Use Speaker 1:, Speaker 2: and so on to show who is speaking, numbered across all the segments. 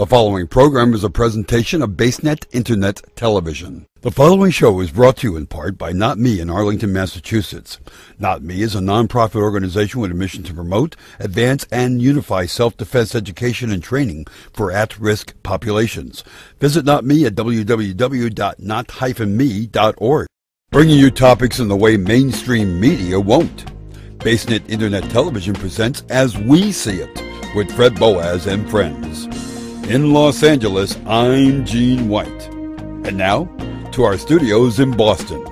Speaker 1: The following program is a presentation of BaseNet Internet Television. The following show is brought to you in part by Not Me in Arlington, Massachusetts. Not Me is a nonprofit organization with a mission to promote, advance, and unify self-defense education and training for at-risk populations. Visit Not Me at www.not-me.org. Bringing you topics in the way mainstream media won't. BaseNet Internet Television presents As We See It with Fred Boaz and friends. In Los Angeles, I'm Gene White. And now, to our studios in Boston.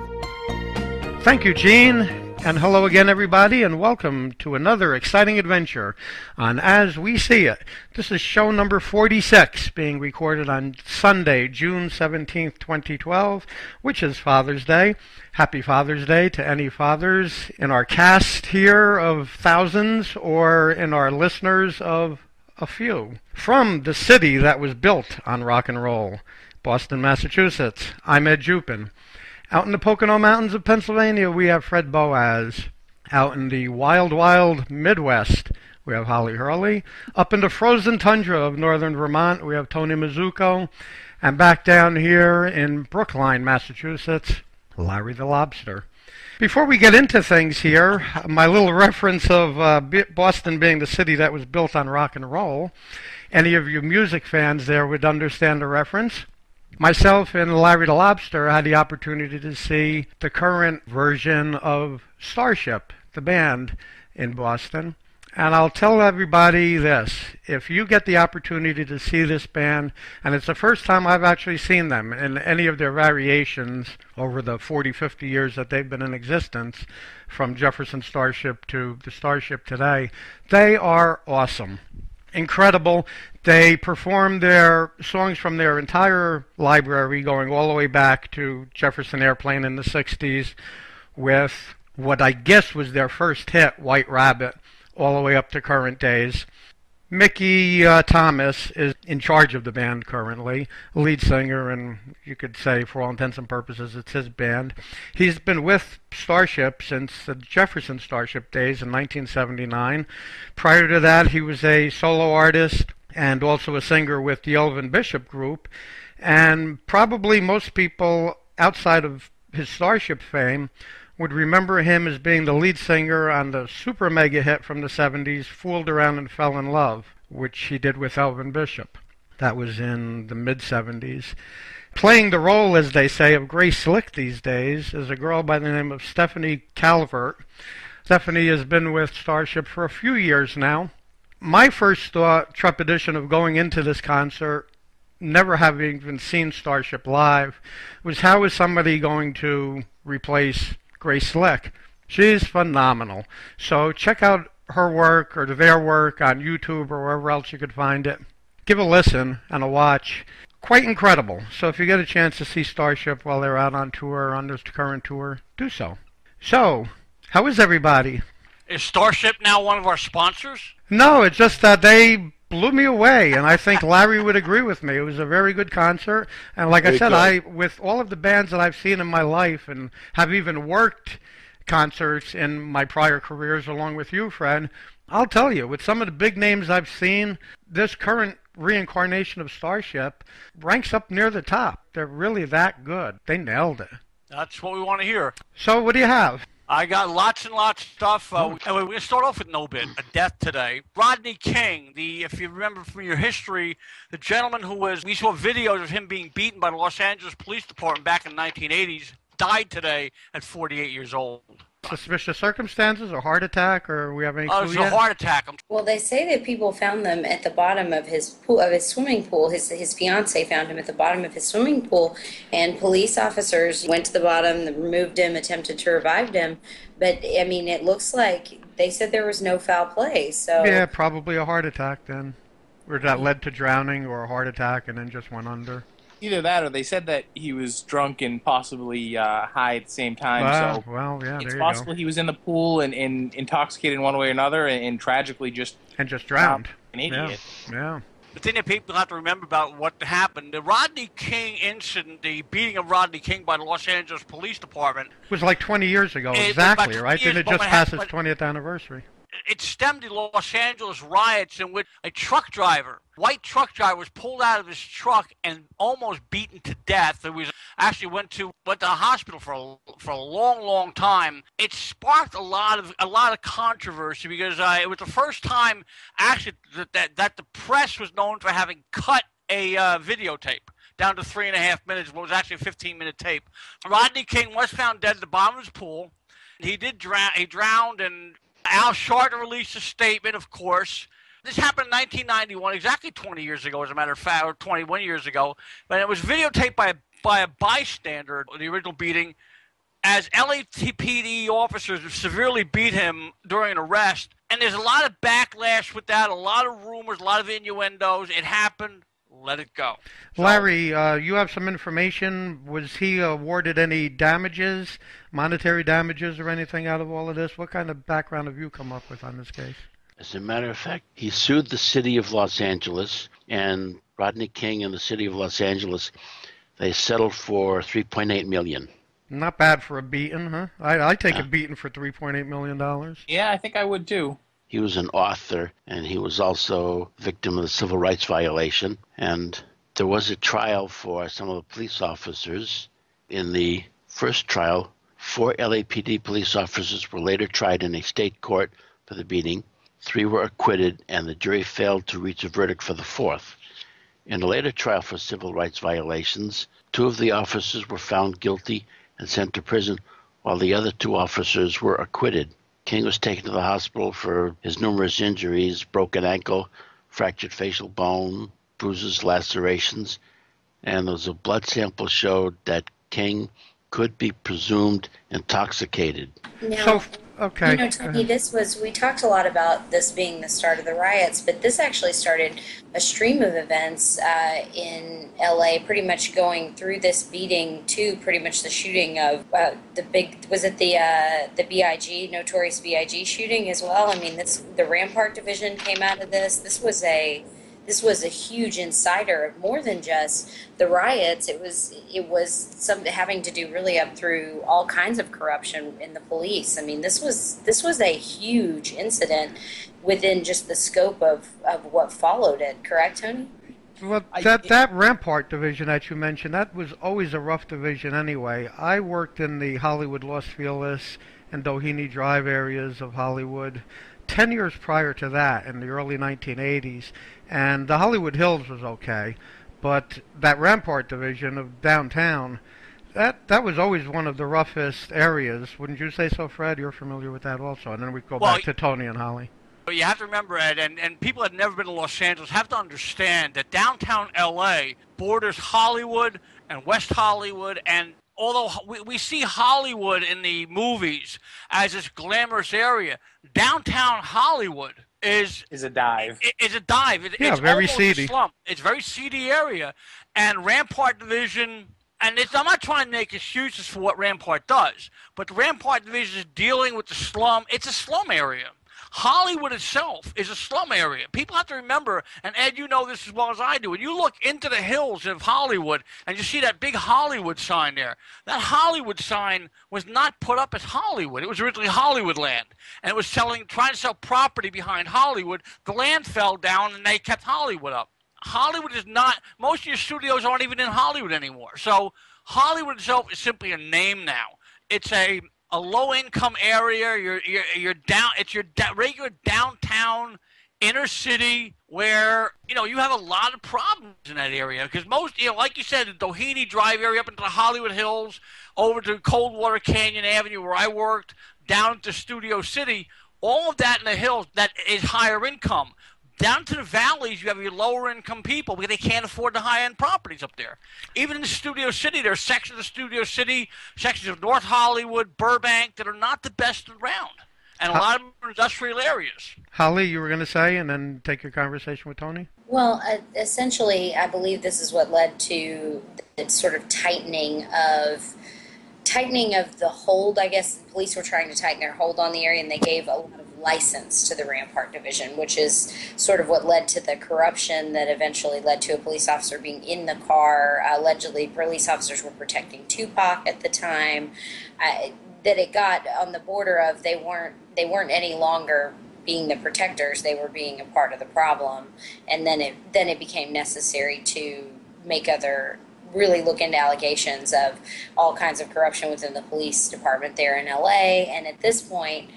Speaker 2: Thank you, Gene. And hello again, everybody, and welcome to another exciting adventure on As We See It. This is show number 46, being recorded on Sunday, June 17th, 2012, which is Father's Day. Happy Father's Day to any fathers in our cast here of thousands or in our listeners of a few. From the city that was built on rock and roll, Boston, Massachusetts, I'm Ed Jupin. Out in the Pocono Mountains of Pennsylvania, we have Fred Boaz. Out in the wild, wild Midwest, we have Holly Hurley. Up in the frozen tundra of northern Vermont, we have Tony Mazzucco. And back down here in Brookline, Massachusetts, Larry the Lobster. Before we get into things here, my little reference of uh, Boston being the city that was built on rock and roll, any of you music fans there would understand the reference. Myself and Larry the Lobster had the opportunity to see the current version of Starship, the band, in Boston. And I'll tell everybody this if you get the opportunity to see this band, and it's the first time I've actually seen them in any of their variations over the 40, 50 years that they've been in existence, from Jefferson Starship to the Starship today, they are awesome. Incredible. They perform their songs from their entire library, going all the way back to Jefferson Airplane in the 60s, with what I guess was their first hit, White Rabbit all the way up to current days. Mickey uh, Thomas is in charge of the band currently, lead singer, and you could say, for all intents and purposes, it's his band. He's been with Starship since the Jefferson Starship days in 1979. Prior to that, he was a solo artist and also a singer with the Elvin Bishop Group. And probably most people outside of his Starship fame would remember him as being the lead singer on the super mega hit from the 70s, Fooled Around and Fell in Love, which he did with Elvin Bishop. That was in the mid 70s. Playing the role, as they say, of Grace Slick these days is a girl by the name of Stephanie Calvert. Stephanie has been with Starship for a few years now. My first thought, trepidation of going into this concert, never having even seen Starship live, was how is somebody going to replace Grace Slick. She's phenomenal. So check out her work or their work on YouTube or wherever else you could find it. Give a listen and a watch. Quite incredible. So if you get a chance to see Starship while they're out on tour, or on this current tour, do so. So, how is everybody?
Speaker 3: Is Starship now one of our sponsors?
Speaker 2: No, it's just that they blew me away, and I think Larry would agree with me. It was a very good concert, and like very I said, good. I with all of the bands that I've seen in my life, and have even worked concerts in my prior careers along with you, Fred. I'll tell you, with some of the big names I've seen, this current reincarnation of Starship ranks up near the top. They're really that good. They nailed it.
Speaker 3: That's what we want to hear.
Speaker 2: So, what do you have?
Speaker 3: I got lots and lots of stuff. Uh, and we're going to start off with no bit, a death today. Rodney King, the if you remember from your history, the gentleman who was, we saw videos of him being beaten by the Los Angeles Police Department back in the 1980s, died today at 48 years old.
Speaker 2: Suspicious circumstances, or heart attack, or we have any?
Speaker 3: Oh, it was a heart attack.
Speaker 4: Well, they say that people found them at the bottom of his pool, of his swimming pool. His his fiance found him at the bottom of his swimming pool, and police officers went to the bottom, removed him, attempted to revive him. But I mean, it looks like they said there was no foul play. So
Speaker 2: yeah, probably a heart attack then, or that led to drowning or a heart attack and then just went under
Speaker 5: either that or they said that he was drunk and possibly uh, high at the same time.
Speaker 2: Wow.
Speaker 5: So
Speaker 2: well, yeah,
Speaker 5: it's possible
Speaker 2: go.
Speaker 5: he was in the pool and, and intoxicated in one way or another, and, and tragically just
Speaker 2: and just drowned.
Speaker 5: An idiot.
Speaker 2: Yeah. yeah.
Speaker 3: The thing that people have to remember about what happened, the Rodney King incident, the beating of Rodney King by the Los Angeles Police Department, It
Speaker 2: was like 20 years ago,
Speaker 3: it
Speaker 2: exactly, right?
Speaker 3: Years,
Speaker 2: Didn't it just pass its 20th anniversary?
Speaker 3: It stemmed the Los Angeles riots in which a truck driver white truck driver was pulled out of his truck and almost beaten to death. He was actually went to went to the hospital for a, for a long, long time. It sparked a lot of a lot of controversy because uh, it was the first time actually that, that that the press was known for having cut a uh, videotape down to three and a half minutes. What was actually a 15 minute tape. Rodney King was found dead at the bottom of his pool. He did drown. He drowned, and Al Sharpton released a statement, of course. This happened in 1991, exactly 20 years ago, as a matter of fact, or 21 years ago. But it was videotaped by a, by a bystander, the original beating, as LAPD officers severely beat him during an arrest. And there's a lot of backlash with that, a lot of rumors, a lot of innuendos. It happened. Let it go.
Speaker 2: Larry, uh, you have some information. Was he awarded any damages, monetary damages, or anything out of all of this? What kind of background have you come up with on this case?
Speaker 6: As a matter of fact, he sued the city of Los Angeles, and Rodney King and the city of Los Angeles, they settled for 3.8 million.
Speaker 2: Not bad for a beating, huh? I I take a beating for 3.8 million dollars.
Speaker 5: Yeah, I think I would too.
Speaker 6: He was an author, and he was also victim of a civil rights violation. And there was a trial for some of the police officers. In the first trial, four LAPD police officers were later tried in a state court for the beating. Three were acquitted, and the jury failed to reach a verdict for the fourth. In a later trial for civil rights violations, two of the officers were found guilty and sent to prison, while the other two officers were acquitted. King was taken to the hospital for his numerous injuries broken ankle, fractured facial bone, bruises, lacerations, and there was a blood sample showed that King could be presumed intoxicated.
Speaker 4: Now,
Speaker 2: So, okay.
Speaker 4: you know, Tony, this was, we talked a lot about this being the start of the riots, but this actually started a stream of events uh, in LA, pretty much going through this beating to pretty much the shooting of uh, the big, was it the uh, the BIG, Notorious BIG shooting as well? I mean, this the Rampart Division came out of this. This was a this was a huge insider of more than just the riots. It was it was some having to do really up through all kinds of corruption in the police. I mean, this was this was a huge incident within just the scope of, of what followed it. Correct, Tony?
Speaker 2: Well, that that Rampart division that you mentioned, that was always a rough division anyway. I worked in the Hollywood Los Feliz and Doheny Drive areas of Hollywood 10 years prior to that in the early 1980s, and the Hollywood Hills was okay, but that Rampart division of downtown, that that was always one of the roughest areas. Wouldn't you say so, Fred? You're familiar with that also. And then we go
Speaker 3: Well,
Speaker 2: back to Tony and Holly.
Speaker 3: But you have to remember, Ed, and, and people that have never been to Los Angeles have to understand that downtown LA borders Hollywood and West Hollywood. And although we, we see Hollywood in the movies as this glamorous area, downtown Hollywood is
Speaker 5: Is a dive.
Speaker 3: i- is a dive. It,
Speaker 2: Yeah,
Speaker 3: it's
Speaker 2: very seedy.
Speaker 3: A slum. It's a very seedy area, and Rampart Division. And it's, I'm not trying to make excuses for what Rampart does, but the Rampart Division is dealing with the slum. It's a slum area. Hollywood itself is a slum area. People have to remember, and Ed, you know this as well as I do. When you look into the hills of Hollywood and you see that big Hollywood sign there, that Hollywood sign was not put up as Hollywood. It was originally Hollywood land, and it was selling, trying to sell property behind Hollywood. The land fell down, and they kept Hollywood up. Hollywood is not. Most of your studios aren't even in Hollywood anymore. So Hollywood itself is simply a name now. It's a a low income area. You're you're you're down. It's your da- regular downtown inner city where you know you have a lot of problems in that area because most you know like you said the Doheny Drive area up into the Hollywood Hills over to Coldwater Canyon Avenue where I worked down to Studio City all of that in the hills that is higher income down to the valleys, you have your lower income people because they can't afford the high end properties up there. Even in Studio City, there are sections of Studio City, sections of North Hollywood, Burbank that are not the best around. And a lot of them are industrial areas.
Speaker 2: Holly, you were going to say, and then take your conversation with Tony.
Speaker 4: Well, uh, essentially, I believe this is what led to the sort of tightening of tightening of the hold. I guess the police were trying to tighten their hold on the area, and they gave a lot of license to the Rampart Division, which is sort of what led to the corruption that eventually led to a police officer being in the car. allegedly, police officers were protecting Tupac at the time. I, that it got on the border of they weren't they weren't any longer being the protectors, they were being a part of the problem, and then it then it became necessary to make other really look into allegations of all kinds of corruption within the police department there in LA. And at this point,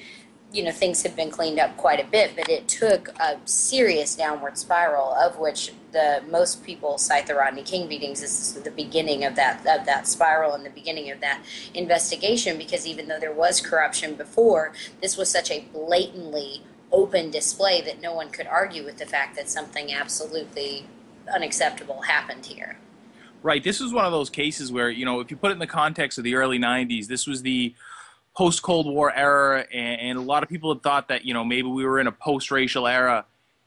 Speaker 4: you know, things have been cleaned up quite a bit, but it took a serious downward spiral, of which the most people cite the Rodney King beatings as the beginning of that of that spiral and the beginning of that investigation. Because even though there was corruption before, this was such a blatantly open display that no one could argue with the fact that something absolutely unacceptable happened here.
Speaker 5: Right. This was one of those cases where, you know, if you put it in the context of the early 90s, this was the post Cold War era, and, and, a lot of people had thought that, you know, maybe we were in a post racial era.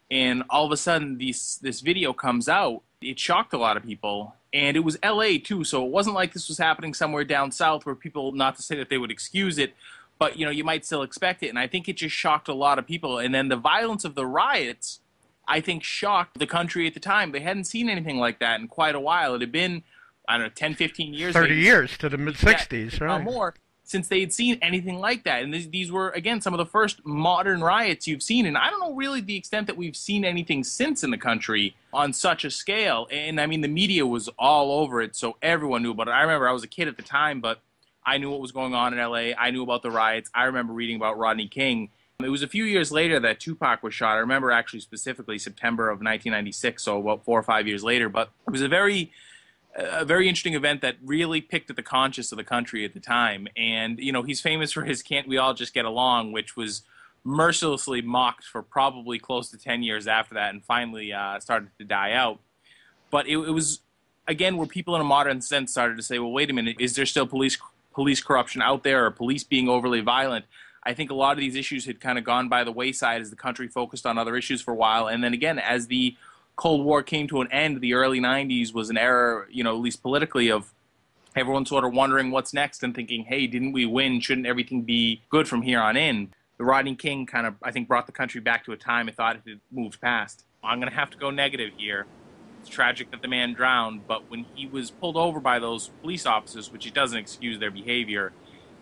Speaker 5: And all of a sudden, this, this video comes out. It shocked a lot of people. And it was LA, too. So it wasn't like this was happening somewhere down south where people, not to say that they would excuse it, but, you know, you might still expect it. And I think it just shocked a lot of people. And then the violence of the riots I think, shocked the country at the time. They hadn't seen anything like that in quite a while. It had been, I don't know, 10, 15 years.
Speaker 2: 30 years to the mid 60s,
Speaker 5: yeah,
Speaker 2: right?
Speaker 5: more since they had seen anything like that. And these, these were, again, some of the first modern riots you've seen. And I don't know really the extent that we've seen anything since in the country on such a scale. And I mean, the media was all over it, so everyone knew about it. I remember I was a kid at the time, but I knew what was going on in LA. I knew about the riots. I remember reading about Rodney King. It was a few years later that Tupac was shot. I remember actually specifically September of 1996, so about four or five years later. But it was a very, a very interesting event that really picked at the conscience of the country at the time. And you know, he's famous for his "Can't We All Just Get Along," which was mercilessly mocked for probably close to 10 years after that, and finally uh, started to die out. But it, it was again where people in a modern sense started to say, "Well, wait a minute, is there still police?" police corruption out there or police being overly violent I think a lot of these issues had kind of gone by the wayside as the country focused on other issues for a while. And then again, as the Cold War came to an end, the early 90s was an era, you know, at least politically, of everyone sort of wondering what's next and thinking, hey, didn't we win? Shouldn't everything be good from here on in? The Rodney King kind of, I think, brought the country back to a time it thought it had moved past. I'm going to have to go negative here. It's tragic that the man drowned, but when he was pulled over by those police officers, which he doesn't excuse their behavior,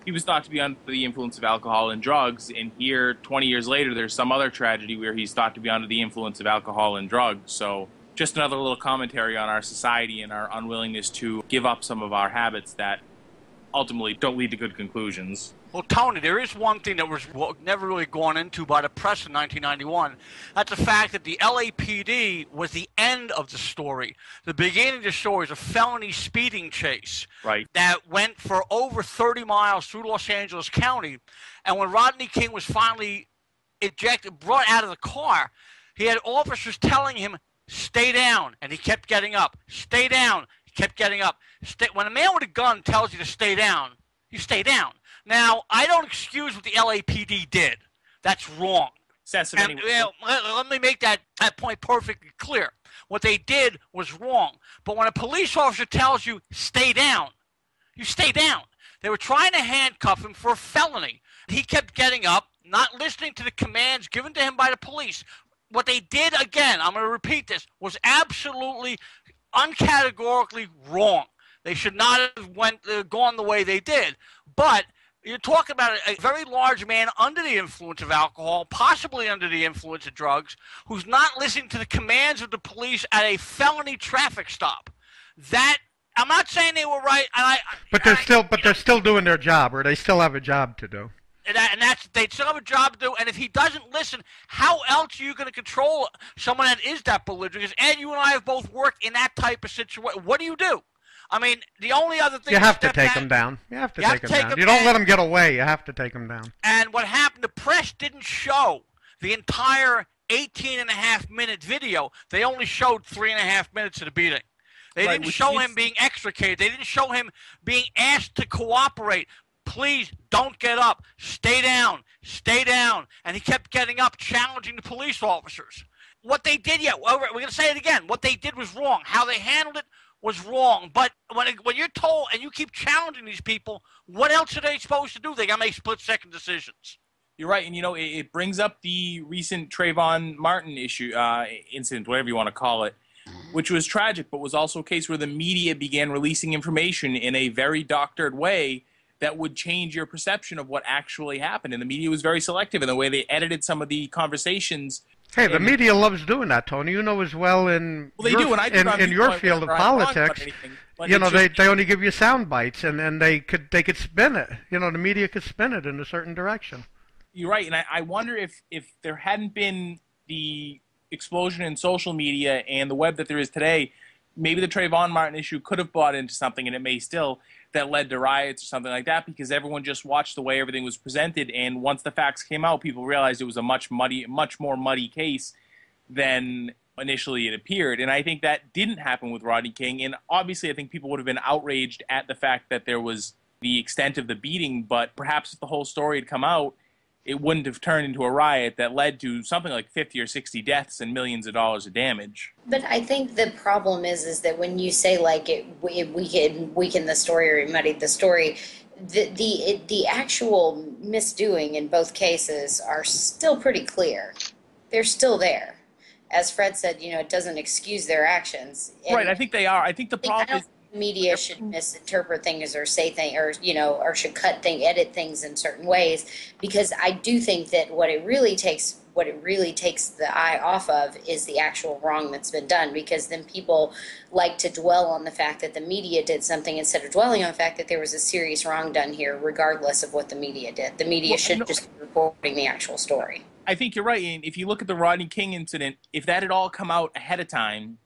Speaker 5: he was thought to be under the influence of alcohol and drugs. And here, 20 years later, there's some other tragedy where he's thought to be under the influence of alcohol and drugs. So, just another little commentary on our society and our unwillingness to give up some of our habits that ultimately don't lead to good conclusions.
Speaker 3: Well, Tony, there is one thing that was never really gone into by the press in 1991. That's the fact that the LAPD was the end of the story. The beginning of the story is a felony speeding chase
Speaker 5: right.
Speaker 3: that went for over 30 miles through Los Angeles County. And when Rodney King was finally ejected, brought out of the car, he had officers telling him, stay down. And he kept getting up. Stay down. He kept getting up. Stay. When a man with a gun tells you to stay down, you stay down. Now, I don't excuse what the LAPD did. That's wrong. And, you know, let, let me make that, that point perfectly clear. What they did was wrong. But when a police officer tells you, stay down, you stay down. They were trying to handcuff him for a felony. He kept getting up, not listening to the commands given to him by the police. What they did, again, I'm going to repeat this, was absolutely uncategorically wrong. They should not have went uh, gone the way they did. But you're talking about a, very large man under the influence of alcohol, possibly under the influence of drugs, who's not listening to the commands of the police at a felony traffic stop. That I'm not saying they were right, I,
Speaker 2: but they're
Speaker 3: I,
Speaker 2: still, but they're know, still doing their job, or they still have a job to do.
Speaker 3: And, that, and that's they still have a job to do. And if he doesn't listen, how else are you going to control someone that is that belligerent? Because Ed, you and I have both worked in that type of situation. What do you do? I mean, the only other thing
Speaker 2: you have to take them down. You have to
Speaker 3: you
Speaker 2: take
Speaker 3: them down.
Speaker 2: Them you don't let them get away. You have to take them down.
Speaker 3: And what happened? The press didn't show the entire 18 and a half minute video. They only showed three and a half minutes of the beating. They right, didn't show him being extricated. They didn't show him being asked to cooperate. Please don't get up. Stay down. Stay down. And he kept getting up, challenging the police officers. What they did, yeah, we're going to say it again. What they did was wrong. How they handled it was wrong. But when it, when you're told and you keep challenging these people, what else are they supposed to do? They got to make split second decisions.
Speaker 5: You're right, and you know it, it brings up the recent Trayvon Martin issue uh, incident, whatever you want to call it, which was tragic, but was also a case where the media began releasing information in a very doctored way that would change your perception of what actually happened. And the media was very selective in the way they edited some of the conversations.
Speaker 2: Hey, the media loves doing that, Tony. You know as well in
Speaker 5: Well, they
Speaker 2: your,
Speaker 5: do,
Speaker 2: in, in your field of
Speaker 5: whether I'm wrong about
Speaker 2: politics.
Speaker 5: anything,
Speaker 2: You know, they,
Speaker 5: just-
Speaker 2: they only give you sound bites, and, and they could they could spin it. You know, the media could spin it in a certain direction.
Speaker 5: You're right, and I, I wonder if if there hadn't been the explosion in social media and the web that there is today, maybe the Trayvon Martin issue could have bought into something, and it may still that led to riots or something like that because everyone just watched the way everything was presented, and once the facts came out, people realized it was a much muddy, much more muddy case than initially it appeared. And I think that didn't happen with Rodney King. And obviously, I think people would have been outraged at the fact that there was the extent of the beating, but perhaps if the whole story had come out, it wouldn't have turned into a riot that led to something like 50 or 60 deaths and millions of dollars of damage.
Speaker 4: But I think the problem is, is that when you say like it, it weakened, weakened the story or it muddied the story, the the it, the actual misdoing in both cases are still pretty clear. They're still there. As Fred said, you know, it doesn't excuse their actions. And
Speaker 5: right, I think they are. I think the
Speaker 4: I think-
Speaker 5: problem is
Speaker 4: media should misinterpret things or say things or you know or should cut thing edit things in certain ways because I do think that what it really takes what it really takes the eye off of is the actual wrong that's been done because then people like to dwell on the fact that the media did something instead of dwelling on the fact that there was a serious wrong done here regardless of what the media did the media
Speaker 5: Well,
Speaker 4: should
Speaker 5: no-
Speaker 4: just be reporting the actual story
Speaker 5: I think you're right. And if you look at the Rodney King incident, if that had all come out ahead of time,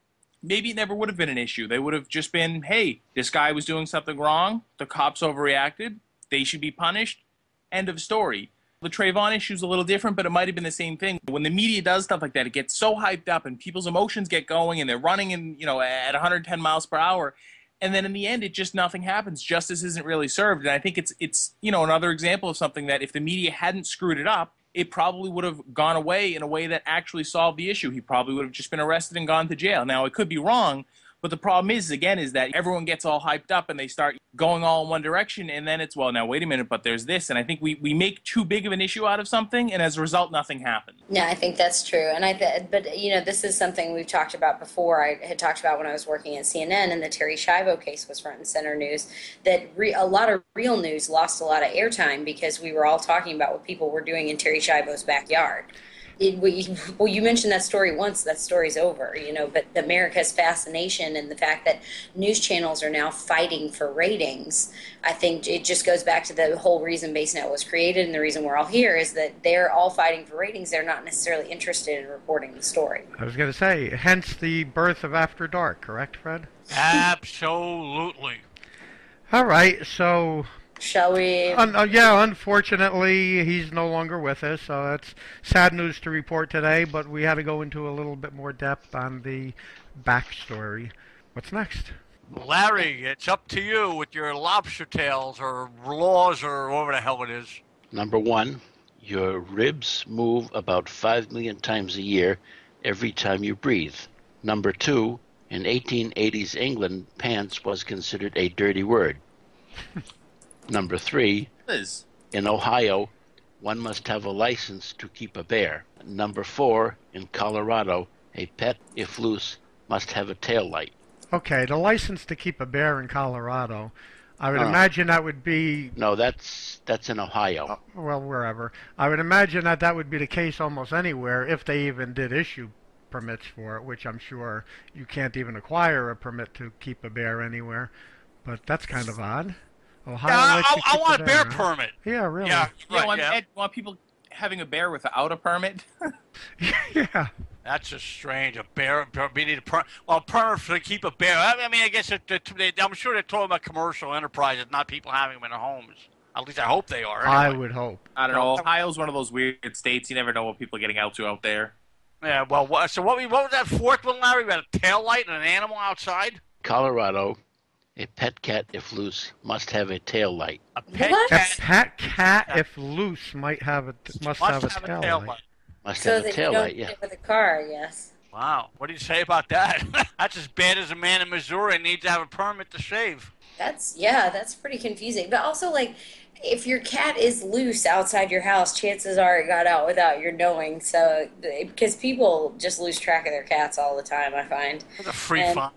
Speaker 5: maybe it never would have been an issue. They would have just been, hey, this guy was doing something wrong. The cops overreacted. They should be punished. End of story. The Trayvon issue is a little different, but it might have been the same thing. When the media does stuff like that, it gets so hyped up and people's emotions get going and they're running in, you know, at 110 miles per hour. And then in the end, it just nothing happens. Justice isn't really served. And I think it's it's you know another example of something that if the media hadn't screwed it up, it probably would have gone away in a way that actually solved the issue. He probably would have just been arrested and gone to jail. Now it could be wrong, but the problem is again is that everyone gets all hyped up and they start going all in one direction, and then it's well now wait a minute, but there's this, and I think we we make too big of an issue out of something, and as a result, nothing happens.
Speaker 4: Yeah, I think that's true, and I. Th- but you know, this is something we've talked about before. I had talked about when I was working at CNN, and the Terri Schiavo case was front and center news. That re- a lot of real news lost a lot of airtime because we were all talking about what people were doing in Terri Schiavo's backyard. It, we, well, you mentioned that story once. That story's over, you know. But America's fascination and the fact that news channels are now fighting for ratings, I think it just goes back to the whole reason BaseNet was created and the reason we're all here is that they're all fighting for ratings. They're not necessarily interested in reporting the story.
Speaker 2: I was going to say, hence the birth of After Dark, correct, Fred?
Speaker 3: Absolutely.
Speaker 2: All right, so
Speaker 4: Shall we?
Speaker 2: Un- uh, yeah, unfortunately, he's no longer with us, so that's sad news to report today. But we had to go into a little bit more depth on the backstory. What's next?
Speaker 3: Larry, it's up to you with your lobster tails or laws or whatever the hell it is.
Speaker 6: Number one, your ribs move about 5 million times a year every time you breathe. Number two, in 1880s England, pants was considered a dirty word. Number three,
Speaker 5: Liz,
Speaker 6: in Ohio, one must have a license to keep a bear. Number four, in Colorado, a pet, if loose, must have a tail light.
Speaker 2: Okay, the license to keep a bear in Colorado. I would
Speaker 6: Uh.
Speaker 2: imagine that would be
Speaker 6: No, that's that's in Ohio.
Speaker 2: well wherever. I would imagine that that would be the case almost anywhere if they even did issue permits for it, which I'm sure you can't even acquire a permit to keep a bear anywhere. But that's kind of odd. Ohio
Speaker 3: Yeah, I, I, I want a bear
Speaker 2: huh?
Speaker 3: permit.
Speaker 2: Yeah, really.
Speaker 3: Yeah,
Speaker 5: you know,
Speaker 3: right,
Speaker 5: want,
Speaker 3: yeah.
Speaker 5: Ed, want people having a bear without a permit?
Speaker 2: yeah.
Speaker 3: That's just strange. A bear, bear we need a per, well, a permit to keep a bear. I, I mean, I guess it, it, they, I'm sure they're talking about commercial enterprises, not people having them in their homes. At least I hope they are.
Speaker 2: I would hope.
Speaker 5: I don't know. Ohio's one of those weird states. You never know what people are getting out to out there.
Speaker 3: Yeah. Well, so what? we- What was that fourth one, Larry? We had a tail light and an animal outside.
Speaker 6: Colorado, a pet cat, if loose, must have a tail light.
Speaker 3: A pet
Speaker 4: What?
Speaker 2: A
Speaker 3: cat
Speaker 2: pet cat, if loose, might have a must,
Speaker 3: must
Speaker 2: have a tail, light.
Speaker 6: Must
Speaker 4: so
Speaker 6: have a
Speaker 4: that you
Speaker 6: tail
Speaker 4: don't
Speaker 6: light,
Speaker 4: get
Speaker 6: yeah.
Speaker 4: it with a car, I guess.
Speaker 3: Wow. What do you say about that? That's as bad as a man in Missouri needs to have a permit to shave.
Speaker 4: That's yeah, that's pretty confusing. But also, like, if your cat is loose outside your house, chances are it got out without your knowing. So, because people just lose track of their cats all the time, I find.
Speaker 3: That's a free
Speaker 4: And-
Speaker 3: fun.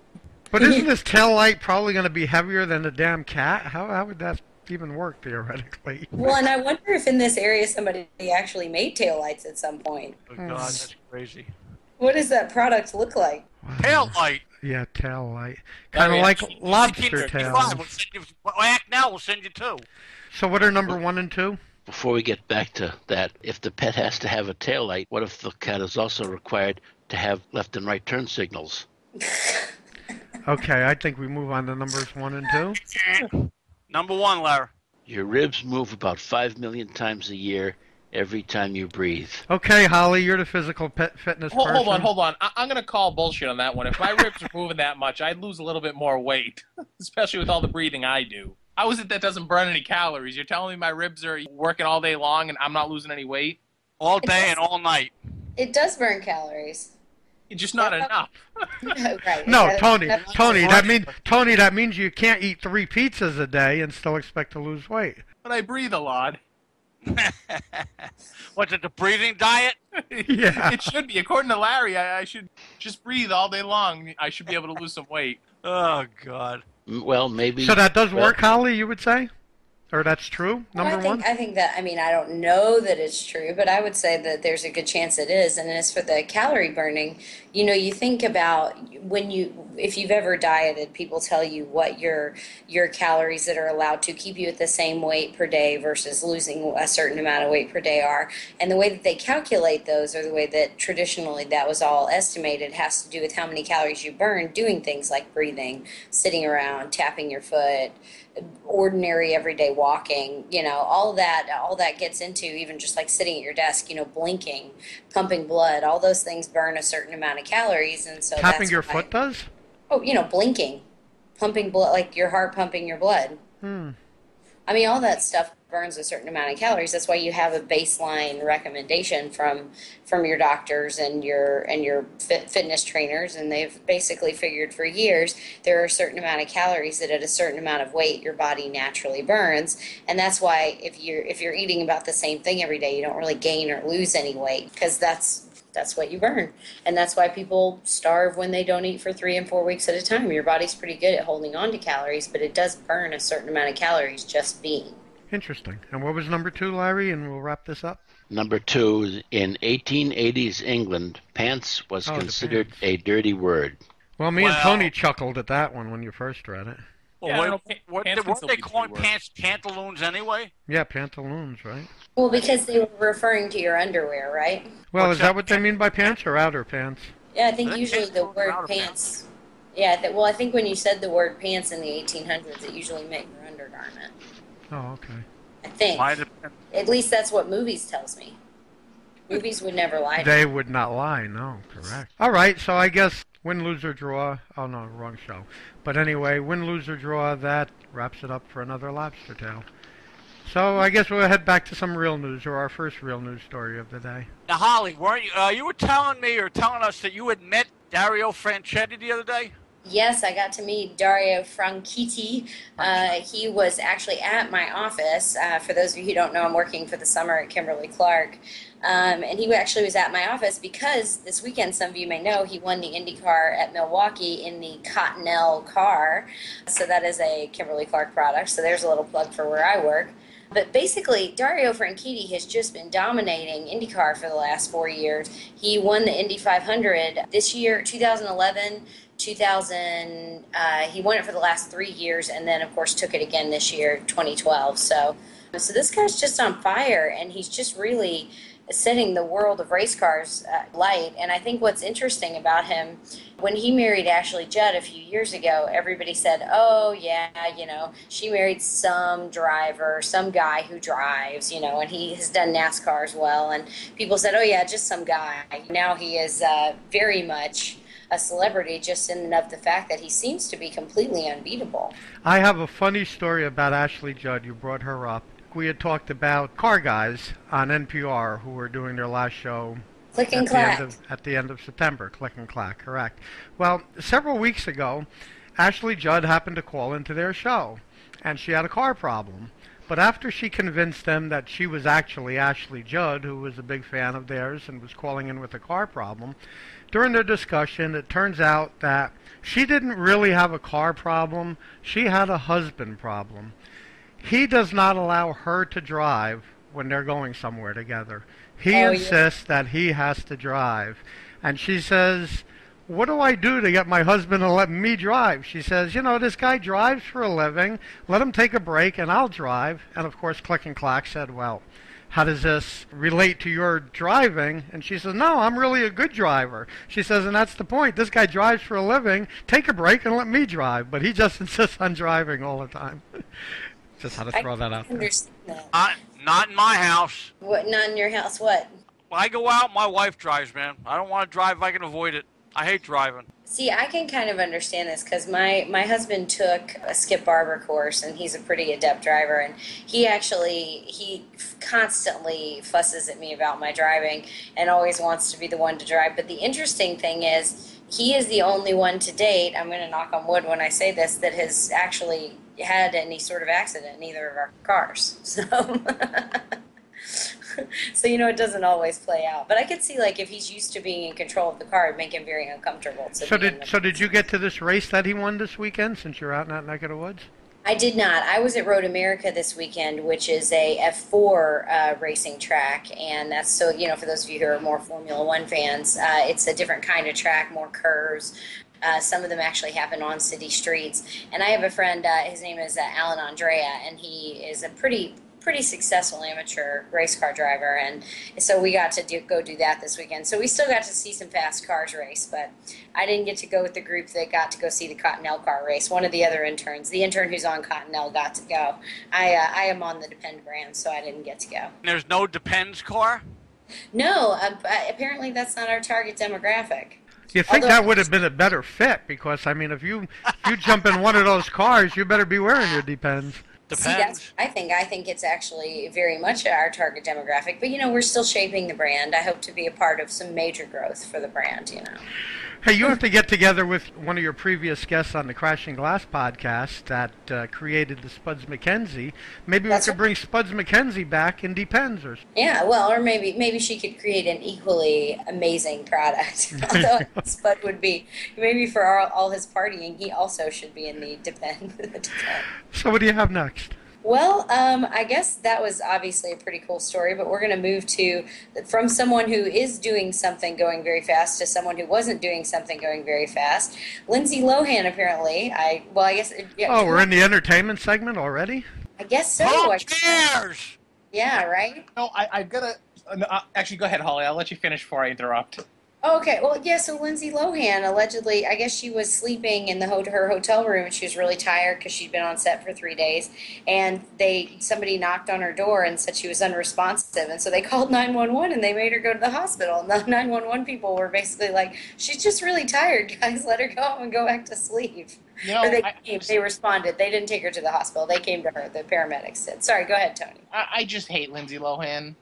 Speaker 2: But isn't this tail light probably going to be heavier than the damn cat? How how would that even work theoretically.
Speaker 4: Well, and I wonder if in this area somebody actually made tail lights at some point.
Speaker 3: Oh, God, that's hmm. crazy.
Speaker 4: What does that product look like?
Speaker 3: Tail light.
Speaker 2: Yeah, tail light. Kind of
Speaker 5: yeah,
Speaker 2: like
Speaker 5: she-
Speaker 2: lobster tails.
Speaker 3: We'll send you, well, act now. We'll send you two.
Speaker 2: So what are number one and two?
Speaker 6: Before we get back to that, if the pet has to have a tail light, what if the cat is also required to have left and right turn signals?
Speaker 2: Okay, I think we move on to numbers one and two.
Speaker 3: Number one, Larry.
Speaker 6: Your ribs move about 5 million times a year every time you breathe.
Speaker 2: Okay, Holly, you're the physical pet fitness
Speaker 5: Hold,
Speaker 2: person.
Speaker 5: hold on, hold on. I, I'm gonna call bullshit on that one. If my ribs were moving that much, I'd lose a little bit more weight, especially with all the breathing I do. How is it that doesn't burn any calories? You're telling me my ribs are working all day long and I'm not losing any weight?
Speaker 3: All day and all night.
Speaker 4: It does burn calories.
Speaker 5: It's just not enough.
Speaker 4: right.
Speaker 2: No, Tony,
Speaker 4: that's-
Speaker 2: Tony, that means Tony, that means you can't eat three pizzas a day and still expect to lose weight.
Speaker 5: But I breathe a lot.
Speaker 3: What's it, the breathing diet?
Speaker 2: Yeah.
Speaker 5: it should be. According to Larry, I, I should just breathe all day long. I should be able to lose some weight.
Speaker 3: Oh, God.
Speaker 6: Well, maybe.
Speaker 2: So that does
Speaker 6: well,
Speaker 2: work, Holly, you would say? Or that's true?
Speaker 4: Well,
Speaker 2: Number
Speaker 4: I think,
Speaker 2: one?
Speaker 4: I think that, I mean, I don't know that it's true, but I would say that there's a good chance it is. And as for the calorie burning, you know, you think about when you, if you've ever dieted, people tell you what your, your calories that are allowed to keep you at the same weight per day versus losing a certain amount of weight per day are. And the way that they calculate those, or the way that traditionally that was all estimated, has to do with how many calories you burn doing things like breathing, sitting around, tapping your foot, ordinary everyday walking you know all that all that gets into even just like sitting at your desk you know blinking pumping blood all those things burn a certain amount of calories and so
Speaker 2: Tapping your foot does?
Speaker 4: oh you know blinking pumping blood like your heart pumping your blood
Speaker 2: Hmm.
Speaker 4: I mean, all that stuff burns a certain amount of calories. That's why you have a baseline recommendation from from your doctors and your and your fit, fitness trainers, and they've basically figured for years there are a certain amount of calories that at a certain amount of weight your body naturally burns, and that's why if you're if you're eating about the same thing every day, you don't really gain or lose any weight because that's that's what you burn. And that's why people starve when they don't eat for three and four weeks at a time. Your body's pretty good at holding on to calories, but it does burn a certain amount of calories just being.
Speaker 2: Interesting. And what was number two, Larry? And we'll wrap this up.
Speaker 6: Number two, in 1880s England, pants was
Speaker 2: Oh,
Speaker 6: considered
Speaker 2: pants.
Speaker 6: a dirty word.
Speaker 2: Well, me and Tony chuckled at that one when you first read it.
Speaker 3: Well,
Speaker 5: Yeah, I
Speaker 3: what,
Speaker 5: don't know, pa-
Speaker 3: what, weren't they calling pants pantaloons anyway?
Speaker 2: Yeah, pantaloons, right?
Speaker 4: Well, because they were referring to your underwear, right?
Speaker 2: Well,
Speaker 3: What's
Speaker 2: is that
Speaker 3: that?
Speaker 2: what they mean by pants or outer pants?
Speaker 4: Yeah, I think
Speaker 3: I
Speaker 4: usually the word
Speaker 3: out of
Speaker 4: pants. Yeah, th- well, I think when you said the word pants in the 1800s, it usually meant your undergarment.
Speaker 2: Oh, okay.
Speaker 4: I think.
Speaker 3: Might have been.
Speaker 4: At least that's what movies tells me. Movies would never lie. to
Speaker 2: They would not lie, no, correct. All right, so I guess win, lose, or draw. Oh, no, wrong show. But anyway, win, lose, or draw, that wraps it up for another lobster tale. So I guess we'll head back to some real news, or our first real news story of the day.
Speaker 3: Now, Holly, weren't you? Uh, you were telling me or telling us that you had met Dario Franchitti the other day.
Speaker 4: Yes, I got to meet Dario Franchitti. Uh, he was actually at my office. Uh, for those of you who don't know, I'm working for the summer at Kimberly Clark. Um, and he actually was at my office because this weekend, some of you may know, he won the IndyCar at Milwaukee in the Cottonelle car. So that is a Kimberly Clark product. So there's a little plug for where I work. But basically, Dario Franchitti has just been dominating IndyCar for the last four years. He won the Indy 500 this year, 2011, 2000. Uh, he won it for the last three years, and then of course took it again this year, 2012. So, so this guy's just on fire, and he's just really setting the world of race cars uh, light. And I think what's interesting about him, when he married Ashley Judd a few years ago, everybody said, "Oh yeah, you know, she married some driver, some guy who drives, you know, and he has done NASCAR as well." And people said, "Oh yeah, just some guy." Now he is uh, very much a celebrity just in and of the fact that he seems to be completely unbeatable.
Speaker 2: I have a funny story about Ashley Judd. You brought her up. We had talked about car guys on NPR who were doing their last show
Speaker 4: Click and
Speaker 2: at the, end
Speaker 4: clack.
Speaker 2: of, at the end of September. Click and clack, correct. Well, several weeks ago, Ashley Judd happened to call into their show, and she had a car problem. But after she convinced them that she was actually Ashley Judd, who was a big fan of theirs and was calling in with a car problem, during their discussion, it turns out that she didn't really have a car problem. She had a husband problem. he does not allow her to drive when they're going somewhere together. He
Speaker 4: Oh, yeah.
Speaker 2: insists that he has to drive. And she says, What do I do to get my husband to let me drive? She says, You know, this guy drives for a living. Let him take a break and I'll drive. And of course, Click and Clack said, Well, how does this relate to your driving? And she says, No, I'm really a good driver. She says, And that's the point. This guy drives for a living. Take a break and let me drive. But he just insists on driving all the time. just had to
Speaker 4: I
Speaker 2: throw that out there.
Speaker 4: understand that.
Speaker 3: Not, not in my house.
Speaker 4: What? Not in your house? What?
Speaker 3: When I go out, my wife drives, man. I don't want to drive if I can avoid it. I hate driving.
Speaker 4: See, I can kind of understand this because my my husband took a Skip Barber course, and he's a pretty adept driver. And he actually he constantly fusses at me about my driving, and always wants to be the one to drive. But the interesting thing is, he is the only one to date. I'm going to knock on wood when I say this that has actually had any sort of accident in either of our cars. So. so you know it doesn't always play out but i could see like if he's used to being in control of the car it'd make him very uncomfortable
Speaker 2: So did so did you get to this race that he won this weekend since you're out in that neck of the woods?
Speaker 4: I did not. I was at Road America this weekend, which is a F4 uh, racing track, and that's so you know for those of you who are more Formula One fans, uh, it's a different kind of track, more curves. Uh, some of them actually happen on city streets. And I have a friend. Uh, his name is uh, Alan Andrea, and he is a pretty pretty successful amateur race car driver. And so we got to do, go do that this weekend. So we still got to see some fast cars race, but I didn't get to go with the group that got to go see the Cottonelle car race. One of the other interns, the intern who's on Cottonelle, got to go. I uh, I am on the Depend brand, so I didn't get to go.
Speaker 3: There's no Depends car.
Speaker 4: No, uh, apparently that's not our target demographic.
Speaker 2: You think
Speaker 4: Although-
Speaker 2: that would have been a better fit because I mean, if you if you jump in one of those cars, you better be wearing your depends.
Speaker 4: See, that's
Speaker 3: Depends.
Speaker 4: I think I think it's actually very much our target demographic. But you know, we're still shaping the brand. I hope to be a part of some major growth for the brand. You know.
Speaker 2: Hey, you have to get together with one of your previous guests on the Crashing Glass podcast that uh, created the Spuds MacKenzie. Maybe
Speaker 4: That's
Speaker 2: we could bring Spuds MacKenzie back in Depends or
Speaker 4: Yeah, well, or maybe maybe she could create an equally amazing product. Although Spud would be maybe for all, all his partying, he also should be in the depend. the depend.
Speaker 2: So what do you have next?
Speaker 4: Well, um, I guess that was obviously a pretty cool story, but we're going to move to from someone who is doing something going very fast to someone who wasn't doing something going very fast. Lindsay Lohan, apparently. I well, I guess. Yeah,
Speaker 2: Oh, we're in the entertainment segment already.
Speaker 4: I guess so.
Speaker 3: Who
Speaker 4: I-
Speaker 3: cares?
Speaker 4: yeah, right.
Speaker 5: No, I, I've got to. No, uh, actually, go ahead, Holly. I'll let you finish before I interrupt.
Speaker 4: Okay, well, yeah. So Lindsay Lohan allegedly, I guess she was sleeping in the ho- her hotel room, and she was really tired because she'd been on set for three days. And they somebody knocked on her door and said she was unresponsive, and so they called nine one one and they made her go to the hospital. And the nine one one people were basically like, "She's just really tired, guys. Let her go home and go back to sleep."
Speaker 5: You know,
Speaker 4: they
Speaker 5: I,
Speaker 4: came, they responded. They didn't take her to the hospital. They came to her. The paramedics did. Sorry, go ahead, Tony.
Speaker 5: I, I just hate Lindsay Lohan,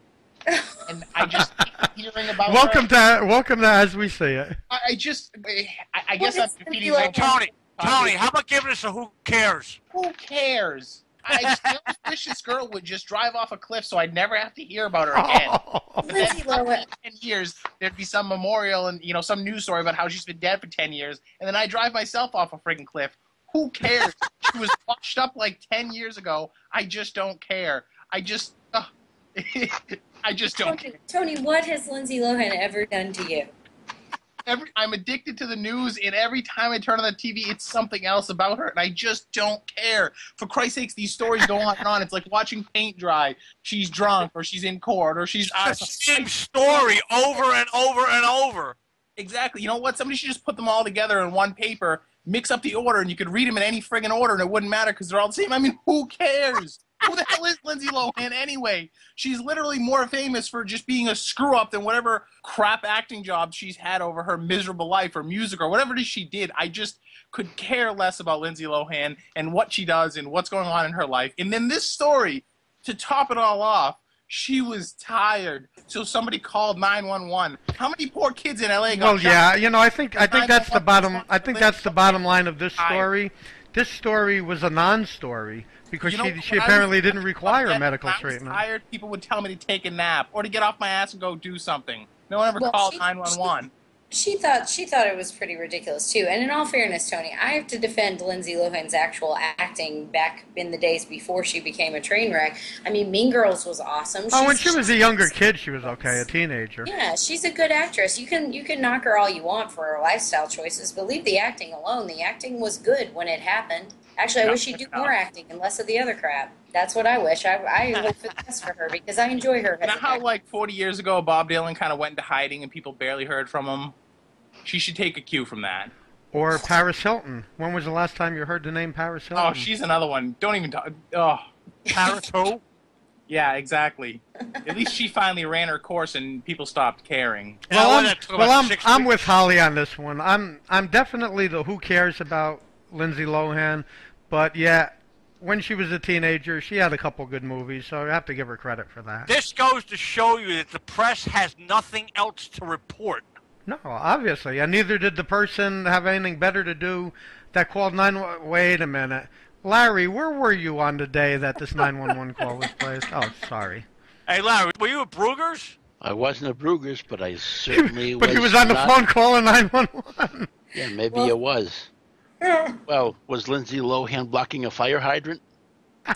Speaker 5: and I just hate hearing about.
Speaker 2: Welcome
Speaker 5: her.
Speaker 2: to welcome to as we see it.
Speaker 5: I, I just. I, I guess I'm
Speaker 4: Lindsay
Speaker 5: defeating
Speaker 4: Lohan?
Speaker 5: my
Speaker 3: Tony, Tony, how about giving us a who cares?
Speaker 5: Who cares? I just wish this girl would just drive off a cliff so I'd never have to hear about her again. But then
Speaker 4: Lindsay Lohan.
Speaker 5: ten years, there'd be some memorial and you know some news story about how she's been dead for ten years, and then I drive myself off a freaking cliff. Who cares? she was washed up like ten years ago. I just don't care. I just, uh, I just don't.
Speaker 4: Tony, Tony, what has Lindsay Lohan ever done to you?
Speaker 5: Every, I'm addicted to the news, and every time I turn on the TV, it's something else about her, and I just don't care. For Christ's sakes, these stories go on and on. It's like watching paint dry. She's drunk, or she's in court, or she's
Speaker 3: The same story over and over and over.
Speaker 5: Exactly. You know what? Somebody should just put them all together in one paper, mix up the order, and you could read them in any friggin' order, and it wouldn't matter because they're all the same. I mean, who cares? Who the hell is Lindsay Lohan anyway? She's literally more famous for just being a screw up than whatever crap acting job she's had over her miserable life or music or whatever it is she did. I just could care less about Lindsay Lohan and what she does and what's going on in her life. And then this story, to top it all off, she was tired, so somebody called 911. How many poor kids in LA got
Speaker 2: Well, yeah, you know, I think I think that's the bottom. I think that's the bottom line of this story. This story was a non-story because
Speaker 5: You know,
Speaker 2: she she
Speaker 5: I was-
Speaker 2: apparently didn't require
Speaker 5: when
Speaker 2: medical
Speaker 5: I was
Speaker 2: treatment.
Speaker 5: tired, people would tell me to take a nap or to get off my ass and go do something. No one ever
Speaker 4: Well,
Speaker 5: called 911.
Speaker 4: She thought she thought it was pretty ridiculous too. And in all fairness, Tony, I have to defend Lindsay Lohan's actual acting back in the days before she became a train wreck. I mean, Mean Girls was awesome.
Speaker 2: Oh, when she was a younger kid, she was okay, a teenager.
Speaker 4: Yeah, she's a good actress. You can you can knock her all you want for her lifestyle choices, but leave the acting alone. The acting was good when it happened. Actually, I
Speaker 5: Yeah,
Speaker 4: wish she'd do
Speaker 5: yeah.
Speaker 4: more acting and less of the other crap. That's what I wish. I, I hope for the best for her because I enjoy her.
Speaker 5: You know how like 40 years ago Bob Dylan kind of went into hiding and people barely heard from him? She should take a cue from that.
Speaker 2: Or Paris Hilton. When was the last time you heard the name Paris oh, Hilton?
Speaker 5: Oh, she's another one. Don't even talk. Oh,
Speaker 3: Paris who?
Speaker 5: yeah, exactly. At least she finally ran her course and people stopped caring.
Speaker 2: Well,
Speaker 3: well,
Speaker 2: I'm, well, I'm, I'm with Holly on this one. I'm I'm definitely the who cares about Lindsay Lohan, but yeah, when she was a teenager, she had a couple good movies, so I have to give her credit for that.
Speaker 3: This goes to show you that the press has nothing else to report.
Speaker 2: No, obviously, and neither did the person have anything better to do that called nine. Wait a minute, Larry, where were you on the day that this nine one one call was placed? Oh, sorry.
Speaker 3: Hey, Larry, were you at Bruegger's?
Speaker 6: I wasn't at Bruegger's, but I certainly
Speaker 2: but
Speaker 6: was.
Speaker 2: he was on the
Speaker 6: not-
Speaker 2: phone calling nine one one.
Speaker 6: Yeah, maybe
Speaker 4: Well-
Speaker 6: it was. Well, was Lindsay Lohan blocking a fire hydrant?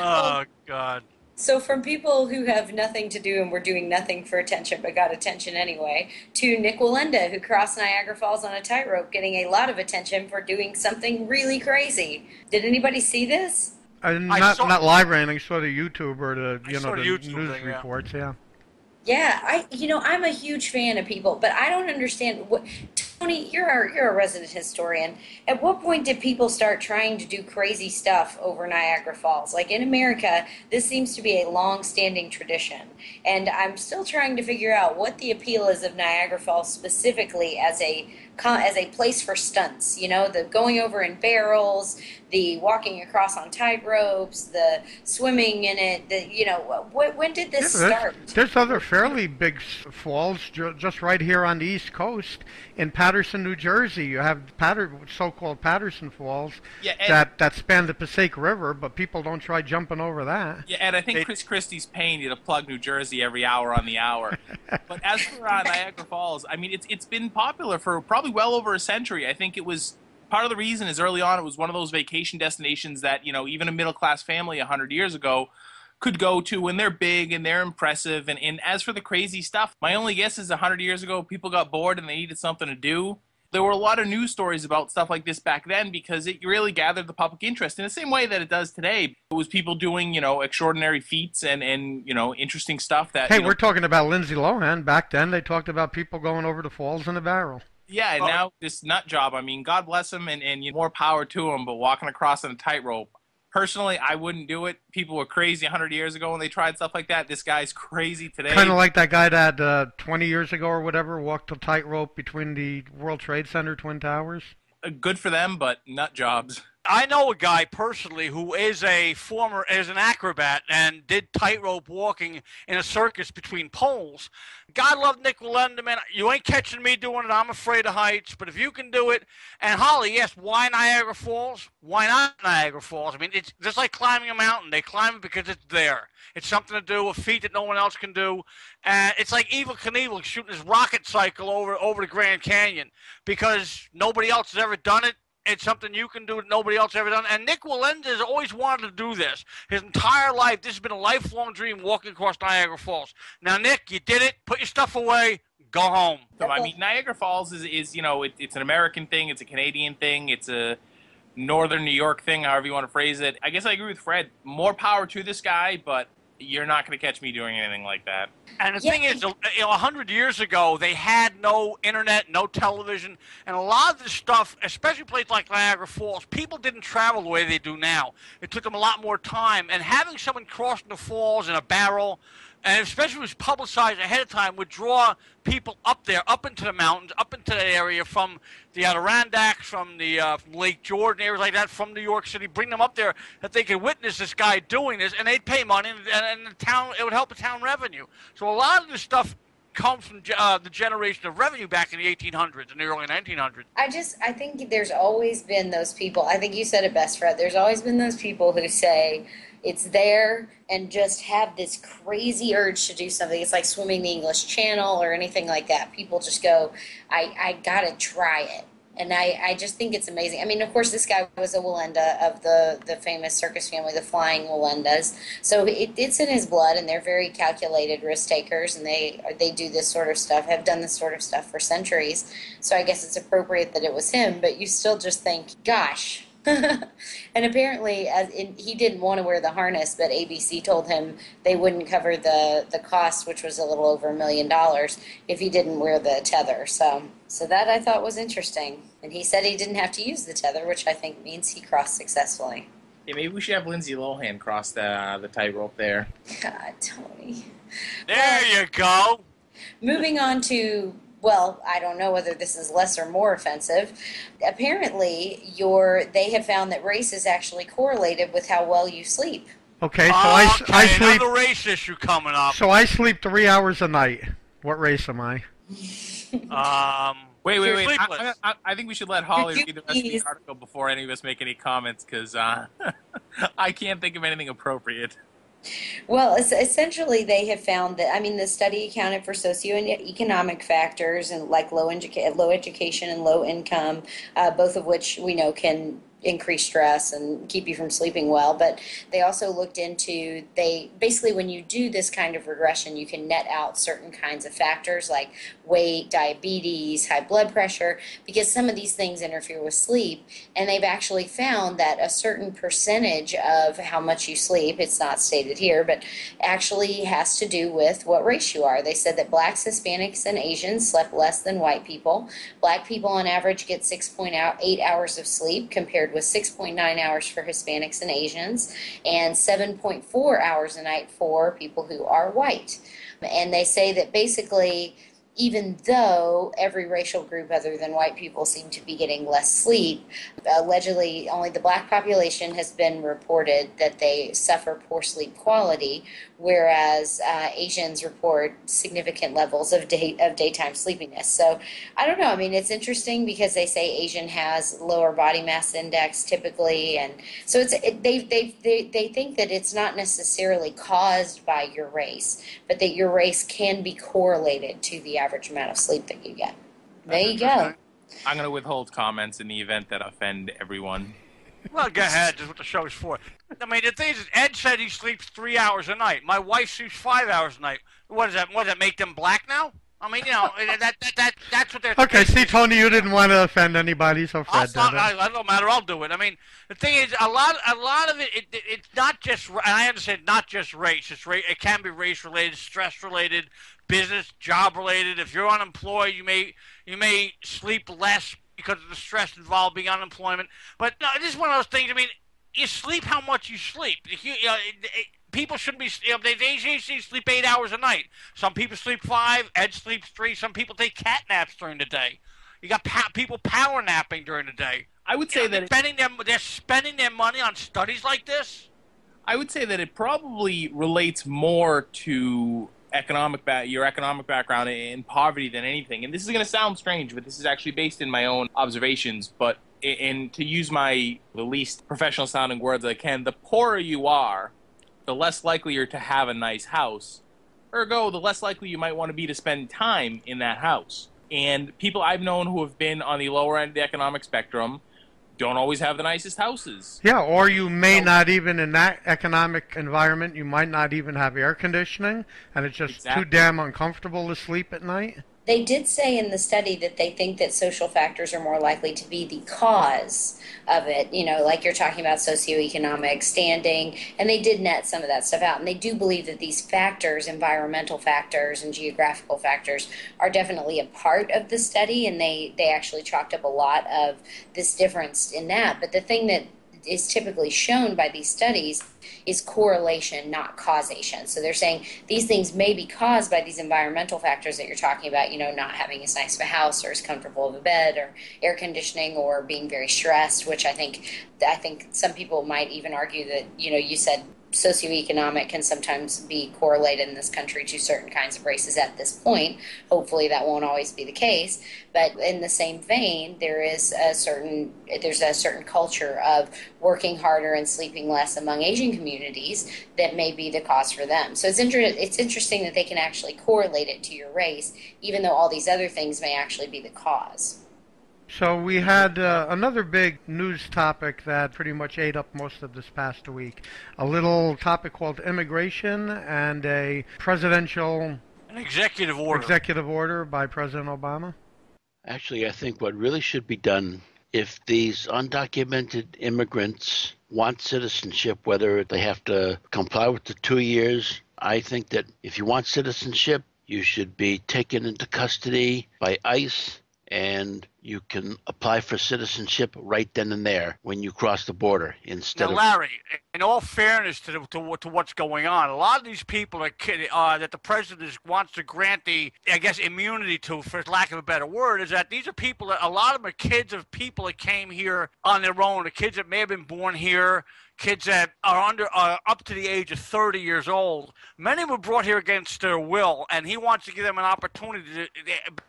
Speaker 3: Oh, God.
Speaker 4: So, from people who have nothing to do and were doing nothing for attention but got attention anyway, to Nik Wallenda, who crossed Niagara Falls on a tightrope, getting a lot of attention for doing something really crazy. Did anybody see this?
Speaker 2: Uh,
Speaker 3: I
Speaker 2: not
Speaker 3: saw-
Speaker 2: not live rain. I saw the YouTube or the
Speaker 3: I
Speaker 2: you
Speaker 3: saw
Speaker 2: know
Speaker 3: the
Speaker 2: the
Speaker 3: YouTube
Speaker 2: news
Speaker 3: thing, yeah.
Speaker 2: reports. Yeah.
Speaker 4: Yeah, I you know I'm a huge fan of people, but I don't understand what Tony. You're a, you're a resident historian. At what point did people start trying to do crazy stuff over Niagara Falls? Like in America, this seems to be a long-standing tradition, and I'm still trying to figure out what the appeal is of Niagara Falls specifically as a as a place for stunts. You know, the going over in barrels, the walking across on tightropes, the swimming in it. The you know, wh- when did this
Speaker 2: Yeah,
Speaker 4: start?
Speaker 2: there's, there's other fairly big falls ju- just right here on the East Coast in Paterson, New Jersey. You have Patter- so-called Paterson Falls
Speaker 5: Yeah, Ed,
Speaker 2: that that span the Passaic River, but people don't try jumping over that.
Speaker 5: yeah, and I think
Speaker 3: They-
Speaker 5: Chris Christie's paying you to plug New Jersey every hour on the hour. but as for uh, Niagara Falls, I mean, it's it's been popular for probably well over a century. I think it was part of the reason is early on it was one of those vacation destinations that you know even a middle class family hundred years ago could go to when they're big and they're impressive. And, and as for the crazy stuff, my only guess is 100 years ago, people got bored and they needed something to do. There were a lot of news stories about stuff like this back then because it really gathered the public interest in the same way that it does today. It was people doing, you know, extraordinary feats and, and you know, interesting stuff that.
Speaker 2: Hey,
Speaker 5: you know,
Speaker 2: we're talking about Lindsay Lohan. Back then, they talked about people going over the falls in a barrel.
Speaker 5: Yeah, and
Speaker 3: Oh.
Speaker 5: now this nut job, I mean, God bless him and, and you know, more power to him, but walking across on a tightrope. Personally, I wouldn't do it. People were crazy 100 years ago when they tried stuff like that. This guy's crazy today.
Speaker 2: Kind of like that guy that uh, 20 years ago or whatever walked a tightrope between the World Trade Center twin towers.
Speaker 5: Uh, Good for them, but nut jobs.
Speaker 3: I know a guy personally who is a former is an acrobat and did tightrope walking in a circus between poles. God love Nik Wallenda, man. You ain't catching me doing it. I'm afraid of heights, but if you can do it, and Holly, yes, why Niagara Falls? Why not Niagara Falls? I mean, it's just like climbing a mountain. They climb it because it's there. It's something to do, a feat that no one else can do. And it's like Evel Knievel shooting his rocket cycle over over the Grand Canyon because nobody else has ever done it. It's something you can do that nobody else ever done. And Nik Wallenda has always wanted to do this. His entire life, this has been a lifelong dream walking across Niagara Falls. Now, Nick, you did it. Put your stuff away. Go home.
Speaker 5: So I mean, Niagara Falls is, is you know it, it's an American thing, it's a Canadian thing, it's a Northern New York thing, however you want to phrase it. I guess I agree with Fred. More power to this guy, but you're not going to catch me doing anything like that.
Speaker 3: And the
Speaker 4: Yeah.
Speaker 3: thing is, you know, a hundred years ago, they had no internet, no television, and a lot of this stuff, especially places like Niagara Falls, people didn't travel the way they do now. It took them a lot more time, and having someone crossing the falls in a barrel, and especially if was publicized ahead of time, would draw people up there, up into the mountains, up into that area from the Adirondacks, from the uh, from Lake Jordan, areas like that, from New York City, bring them up there that they could witness this guy doing this, and they'd pay money, and, and the town it would help the town revenue. So a lot of this stuff comes from uh, the generation of revenue back in the 1800s and the early 1900s.
Speaker 4: I just, I think there's always been those people. I think you said it best, Fred. There's always been those people who say it's there and just have this crazy urge to do something. It's like swimming the English Channel or anything like that. People just go, I, I gotta try it and I, I just think it's amazing. I mean, of course, this guy was a Wallenda of the, the famous circus family, the Flying Wallendas. So it, it's in his blood, and they're very calculated risk takers, and they they do this sort of stuff, have done this sort of stuff for centuries. So I guess it's appropriate that it was him, but you still just think, gosh, and apparently, as in, he didn't want to wear the harness, but ABC told him they wouldn't cover the the cost, which was a little over a million dollars, if he didn't wear the tether. So, so that I thought was interesting. And he said he didn't have to use the tether, which I think means he crossed successfully.
Speaker 5: Yeah, maybe we should have Lindsay Lohan cross the uh, the tightrope there.
Speaker 4: God, Tony.
Speaker 3: There
Speaker 4: Well-
Speaker 3: you go.
Speaker 4: Moving on to well, I don't know whether this is less or more offensive. Apparently, your they have found that race is actually correlated with how well you sleep.
Speaker 2: Okay, so I, s-
Speaker 3: okay,
Speaker 2: I sleep.
Speaker 3: another race issue coming up.
Speaker 2: So I sleep three hours a night. What race am I?
Speaker 3: Um,
Speaker 5: Wait, wait, wait! I, I, I think we should let Holly read the rest of the article before any of us make any comments, because uh, I can't think of anything appropriate.
Speaker 4: Well, essentially, they have found that I mean, the study accounted for socioeconomic factors and like low educa- low education and low income, uh, both of which we know can increase stress and keep you from sleeping well. But they also looked into they basically when you do this kind of regression, you can net out certain kinds of factors like weight, diabetes, high blood pressure, because some of these things interfere with sleep. And they've actually found that a certain percentage of how much you sleep, it's not stated here, but actually has to do with what race you are. They said that blacks, Hispanics, and Asians slept less than white people. Black people on average get 6.8 hours of sleep compared with 6.9 hours for Hispanics and Asians, and 7.4 hours a night for people who are white. And they say that basically, even though every racial group other than white people seem to be getting less sleep, allegedly only the black population has been reported that they suffer poor sleep quality, whereas uh, Asians report significant levels of day of daytime sleepiness. So I don't know. I mean, it's interesting because they say Asian has lower body mass index typically, and so it's it, they they they they think that it's not necessarily caused by your race, but that your race can be correlated to the average amount of sleep that you get. There you go.
Speaker 5: I'm going to withhold comments in the event that offend everyone.
Speaker 3: Well, go ahead. That's what the show's for. I mean, the thing is, Ed said he sleeps three hours a night. My wife sleeps five hours a night. What does that? What does that make them black now? I mean, you know, that that, that that's what they're.
Speaker 2: Okay, see, Tony, you didn't want to offend anybody, so Fred did.
Speaker 3: I, I don't matter. I'll do it. I mean, the thing is, a lot, a lot of it, it, it it's not just. And I understand, not just race. It's ra- It can be race related, stress related, business, job related. If you're unemployed, you may you may sleep less because of the stress involved being unemployment. But no, this is one of those things. I mean, you sleep how much you sleep. You, you know, it, it, people shouldn't be. You know, they they usually sleep eight hours a night. Some people sleep five. Ed sleeps three. Some people take cat naps during the day. You got pa- people power napping during the day.
Speaker 5: I would say
Speaker 3: You know,
Speaker 5: that
Speaker 3: they're spending their they're spending their money on studies like this.
Speaker 5: I would say that it probably relates more to economic ba- your economic background and poverty than anything. And this is going to sound strange, but this is actually based in my own observations. But and to use my the least professional sounding words I can, the poorer you are, the less likely you're to have a nice house. Ergo, the less likely you might want to be to spend time in that house. And people I've known who have been on the lower end of the economic spectrum don't always have the nicest houses.
Speaker 2: Yeah, or you may not even in that economic environment, you might not even have air conditioning, and it's just
Speaker 5: Exactly.
Speaker 2: too damn uncomfortable to sleep at night.
Speaker 4: They did say in the study that they think that social factors are more likely to be the cause of it, you know, like you're talking about socioeconomic standing, and they did net some of that stuff out. And they do believe that these factors, environmental factors and geographical factors, are definitely a part of the study, and they, they actually chalked up a lot of this difference in that. But the thing that is typically shown by these studies is correlation, not causation. So they're saying these things may be caused by these environmental factors that you're talking about, you know, not having as nice of a house or as comfortable of a bed or air conditioning or being very stressed, which I think I think some people might even argue that, you know, you said socioeconomic can sometimes be correlated in this country to certain kinds of races at this point. Hopefully, that won't always be the case. But in the same vein, there is a certain there's a certain culture of working harder and sleeping less among Asian communities that may be the cause for them. So it's inter- it's interesting that they can actually correlate it to your race, even though all these other things may actually be the cause.
Speaker 2: So we had uh, another big news topic that pretty much ate up most of this past week. A little topic called immigration and a presidential
Speaker 3: an executive order.
Speaker 2: Executive order by President Obama.
Speaker 6: Actually, I think what really should be done if these undocumented immigrants want citizenship, whether they have to comply with the two years, I think that if you want citizenship, you should be taken into custody by ICE and you can apply for citizenship right then and there when you cross the border instead
Speaker 3: now,
Speaker 6: of
Speaker 3: Larry, in all fairness to, the, to, to what's going on, a lot of these people are uh, that the president wants to grant the, I guess, immunity to, for lack of a better word, is that these are people that a lot of them are kids of people that came here on their own, the kids that may have been born here kids that are under uh, up to the age of 30 years old. Many were brought here against their will, and he wants to give them an opportunity to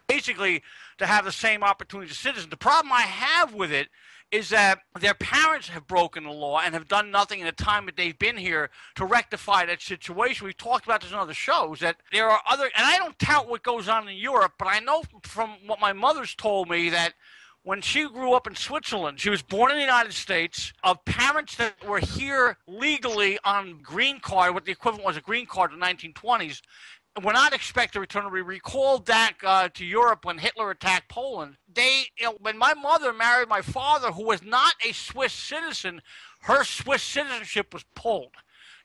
Speaker 3: basically to have the same opportunity as citizens. The problem I have with it is that their parents have broken the law and have done nothing in the time that they've been here to rectify that situation. We've talked about this in other shows that there are other, and I don't tout what goes on in Europe, but I know from what my mother's told me that when she grew up in Switzerland, she was born in the United States of parents that were here legally on green card, what the equivalent was a green card in the 1920s. Were not expected to return. We recalled back uh, to Europe when Hitler attacked Poland. They, you know, when my mother married my father, who was not a Swiss citizen, her Swiss citizenship was pulled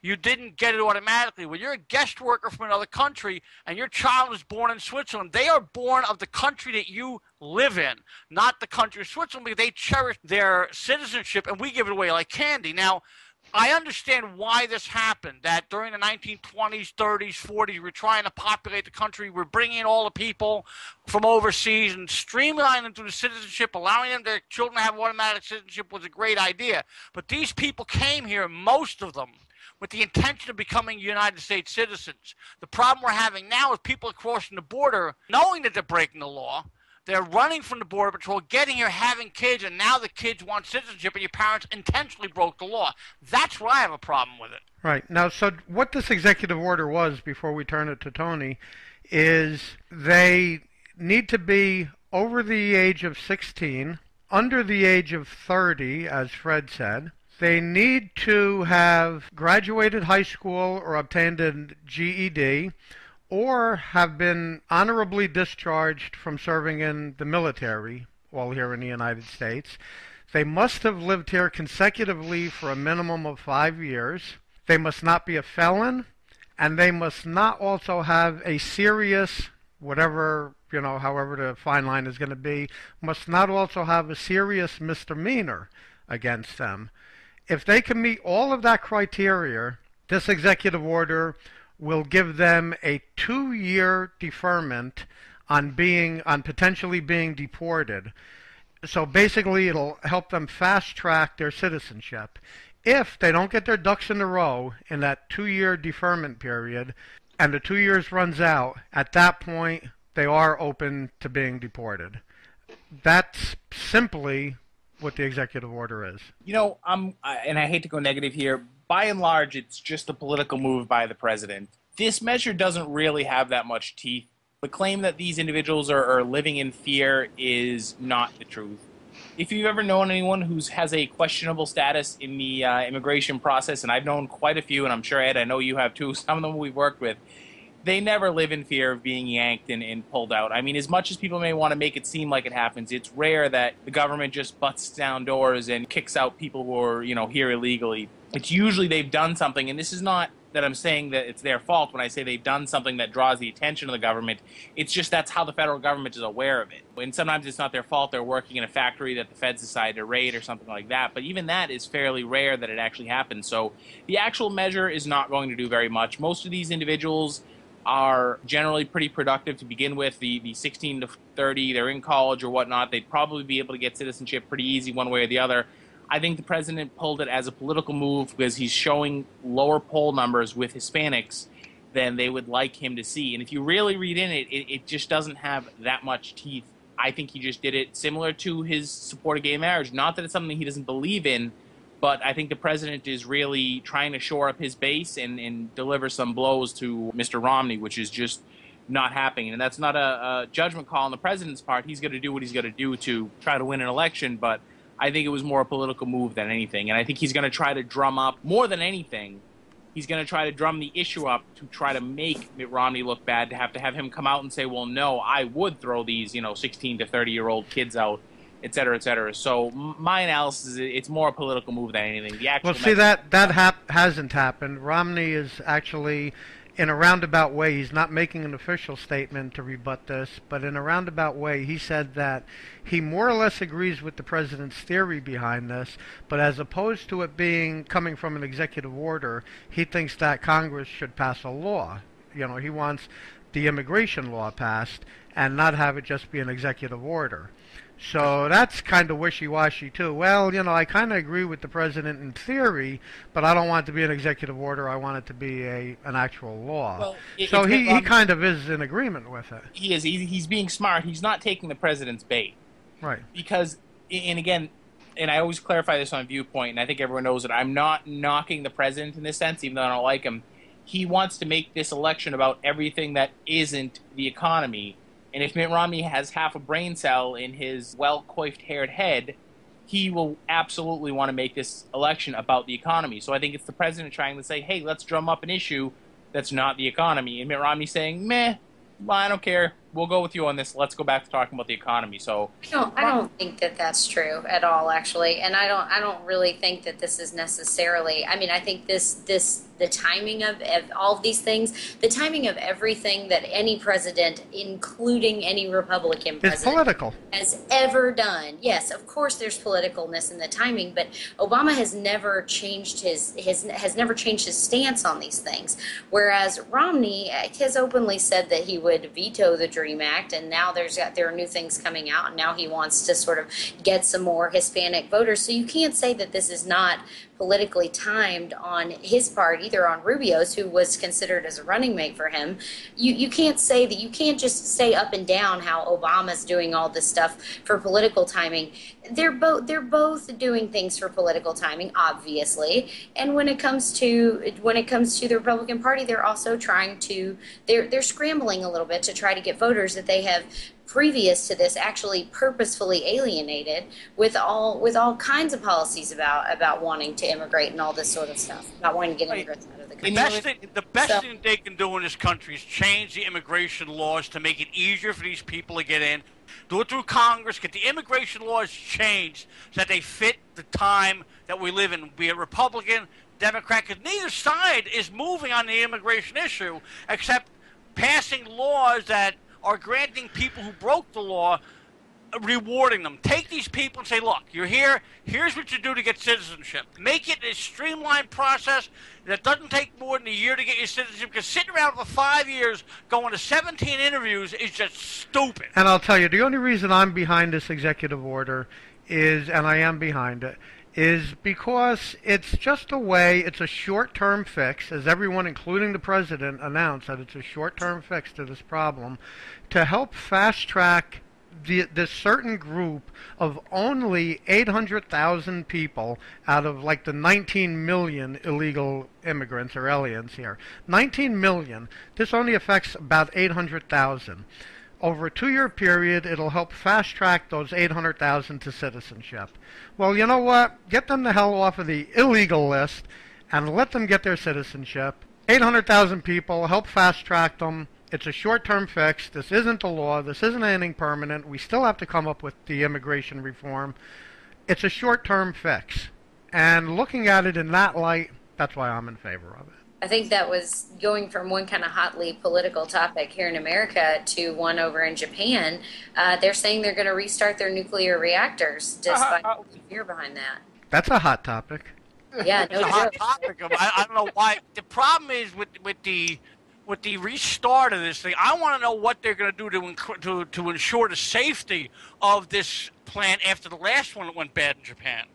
Speaker 3: you didn't get it automatically. When you're a guest worker from another country and your child is born in Switzerland, they are born of the country that you live in, not the country of Switzerland, because they cherish their citizenship and we give it away like candy. Now, I understand why this happened. That during the 1920s, 30s, 40s, we're trying to populate the country. We're bringing in all the people from overseas and streamlining them through the citizenship, allowing them their children to have automatic citizenship was a great idea. But these people came here, most of them, with the intention of becoming United States citizens. The problem we're having now is people crossing the border knowing that they're breaking the law. They're running from the Border Patrol, getting here, having kids, and now the kids want citizenship, and your parents intentionally broke the law. That's where I have a problem with it.
Speaker 2: Right. Now, so what this executive order was, before we turn it to Tony, is they need to be over the age of 16, under the age of 30, as Fred said, they need to have graduated high school or obtained a GED or have been honorably discharged from serving in the military while here in the United States. They must have lived here consecutively for a minimum of five years. They must not be a felon, and they must not also have a serious, whatever, you know, however the fine line is going to be, must not also have a serious misdemeanor against them. If they can meet all of that criteria, this executive order will give them a two-year deferment on being on potentially being deported. So basically, it'll help them fast track their citizenship. If they don't get their ducks in a row in that two-year deferment period, and the two years runs out, at that point they are open to being deported. That's simply what the executive order is.
Speaker 5: You know, I'm, and I hate to go negative here. By and large, it's just a political move by the president. This measure doesn't really have that much teeth. The claim that these individuals are, are living in fear is not the truth. If you've ever known anyone who has a questionable status in the uh, immigration process, and I've known quite a few, and I'm sure Ed, I know you have too. Some of them we've worked with they never live in fear of being yanked and, and, pulled out. I mean, as much as people may want to make it seem like it happens, it's rare that the government just butts down doors and kicks out people who are, you know, here illegally. It's usually they've done something, and this is not that I'm saying that it's their fault when I say they've done something that draws the attention of the government. It's just that's how the federal government is aware of it. And sometimes it's not their fault. They're working in a factory that the feds decide to raid or something like that. But even that is fairly rare that it actually happens. So the actual measure is not going to do very much. Most of these individuals are generally pretty productive to begin with. The, the 16 to 30, they're in college or whatnot. They'd probably be able to get citizenship pretty easy one way or the other. I think the president pulled it as a political move because he's showing lower poll numbers with Hispanics than they would like him to see. And if you really read in it, it, it just doesn't have that much teeth. I think he just did it similar to his support of gay marriage. Not that it's something he doesn't believe in, but I think the president is really trying to shore up his base and, and deliver some blows to Mr. Romney, which is just not happening. And that's not a, a judgment call on the president's part. He's going to do what he's going to do to try to win an election, but I think it was more a political move than anything. And I think he's going to try to drum up, more than anything, he's going to try to drum the issue up to try to make Mitt Romney look bad, to have to have him come out and say, well, no, I would throw these, you know, 16 to 30 year old kids out. Et cetera, et cetera. So my analysis is it's more a political move than anything. The actual
Speaker 2: well, see that that hap- hasn't happened. Romney is actually in a roundabout way, he's not making an official statement to rebut this, but in a roundabout way, he said that he more or less agrees with the president's theory behind this, but as opposed to it being coming from an executive order, he thinks that Congress should pass a law. You know, he wants the immigration law passed and not have it just be an executive order. So that's kind of wishy-washy too. Well, you know, I kind of agree with the president in theory, but I don't want it to be an executive order. I want it to be a an actual law.
Speaker 5: Well, it,
Speaker 2: so he, he kind of is in agreement with it.
Speaker 5: He is. He, he's being smart. He's not taking the president's bait.
Speaker 2: Right.
Speaker 5: Because, and again, and I always clarify this on Viewpoint, and I think everyone knows that I'm not knocking the president in this sense, even though I don't like him. He wants to make this election about everything that isn't the economy and if Mitt Romney has half a brain cell in his well coiffed haired head, he will absolutely want to make this election about the economy. So I think it's the president trying to say, hey, let's drum up an issue that's not the economy. And Mitt Romney saying, meh, I don't care. We'll go with you on this. Let's go back to talking about the economy. So
Speaker 4: no, I don't think that that's true at all, actually, and I don't. I don't really think that this is necessarily. I mean, I think this this the timing of, of all of these things, the timing of everything that any president, including any Republican president,
Speaker 2: it's political.
Speaker 4: has ever done. Yes, of course, there's politicalness in the timing, but Obama has never changed his his has never changed his stance on these things. Whereas Romney uh, has openly said that he would veto the Dream Act, and now there's got there are new things coming out, and now he wants to sort of get some more Hispanic voters. So you can't say that this is not politically timed on his part, either on Rubio's, who was considered as a running mate for him. You you can't say that you can't just say up and down how Obama's doing all this stuff for political timing. They're both they're both doing things for political timing, obviously. And when it comes to when it comes to the Republican Party, they're also trying to they're they're scrambling a little bit to try to get voters that they have previous to this actually purposefully alienated with all with all kinds of policies about about wanting to immigrate and all this sort of stuff not wanting to get immigrants out of the country.
Speaker 3: The best thing, the best
Speaker 4: So-
Speaker 3: thing they can do in this country is change the immigration laws to make it easier for these people to get in. Do it through Congress. Get the immigration laws changed so that they fit the time that we live in. Be a Republican, Democrat, because neither side is moving on the immigration issue except passing laws that are granting people who broke the law uh, rewarding them. Take these people and say, look, you're here. Here's what you do to get citizenship. Make it a streamlined process that doesn't take more than a year to get your citizenship. Because sitting around for five years going to 17 interviews is just stupid.
Speaker 2: And I'll tell you, the only reason I'm behind this executive order is, and I am behind it, is because it's just a way, it's a short term fix, as everyone, including the president, announced that it's a short term fix to this problem, to help fast track this certain group of only 800,000 people out of like the 19 million illegal immigrants or aliens here. 19 million. This only affects about 800,000. Over a two year period, it'll help fast track those 800,000 to citizenship. Well, you know what? Get them the hell off of the illegal list and let them get their citizenship. 800,000 people, help fast track them. It's a short term fix. This isn't a law. This isn't anything permanent. We still have to come up with the immigration reform. It's a short term fix. And looking at it in that light, that's why I'm in favor of it.
Speaker 4: I think that was going from one kind of hotly political topic here in America to one over in Japan. Uh, they're saying they're going to restart their nuclear reactors, despite
Speaker 3: Uh,
Speaker 4: the fear behind that.
Speaker 2: That's a hot topic.
Speaker 4: Yeah,
Speaker 3: It's
Speaker 4: no
Speaker 3: a hot topic. Of, I, I don't know why. The problem is with with the with the restart of this thing. I want to know what they're going to do to inc- to to ensure the safety of this plant after the last one that went bad in Japan.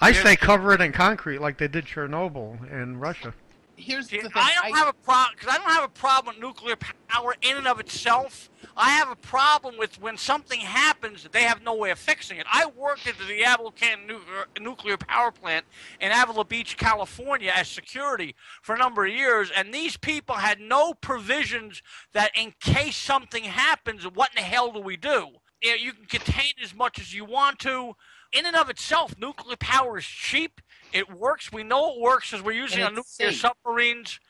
Speaker 2: I say cover it in concrete like they did Chernobyl in Russia.
Speaker 5: Here's
Speaker 3: See,
Speaker 5: the thing.
Speaker 3: I don't have a problem because I don't have a problem with nuclear power in and of itself. I have a problem with when something happens, they have no way of fixing it. I worked at the Diablo Canyon nu- er, nuclear power plant in Avila Beach, California, as security for a number of years, and these people had no provisions that in case something happens, what in the hell do we do? You, know, you can contain as much as you want to. In and of itself, nuclear power is cheap. It works. We know it works because we're using
Speaker 5: And
Speaker 3: our nuclear
Speaker 5: safe.
Speaker 3: submarines.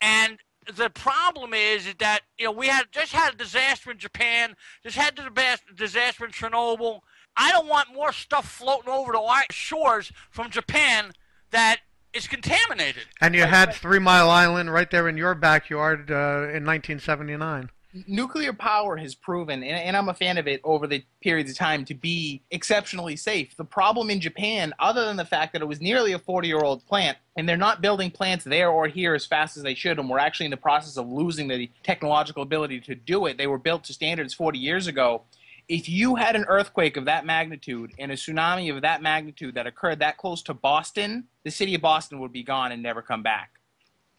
Speaker 3: And the problem is, is that you know we had just had a disaster in Japan, just had a dis- disaster in Chernobyl. I don't want more stuff floating over to our shores from Japan that is contaminated.
Speaker 2: And you had Three Mile Island right there in your backyard uh, in 1979.
Speaker 5: Nuclear power has proven, and, and I'm a fan of it over the periods of time, to be exceptionally safe. The problem in Japan, other than the fact that it was nearly a 40 year old plant, and they're not building plants there or here as fast as they should, and we're actually in the process of losing the technological ability to do it. They were built to standards 40 years ago. If you had an earthquake of that magnitude and a tsunami of that magnitude that occurred that close to Boston, the city of Boston would be gone and never come back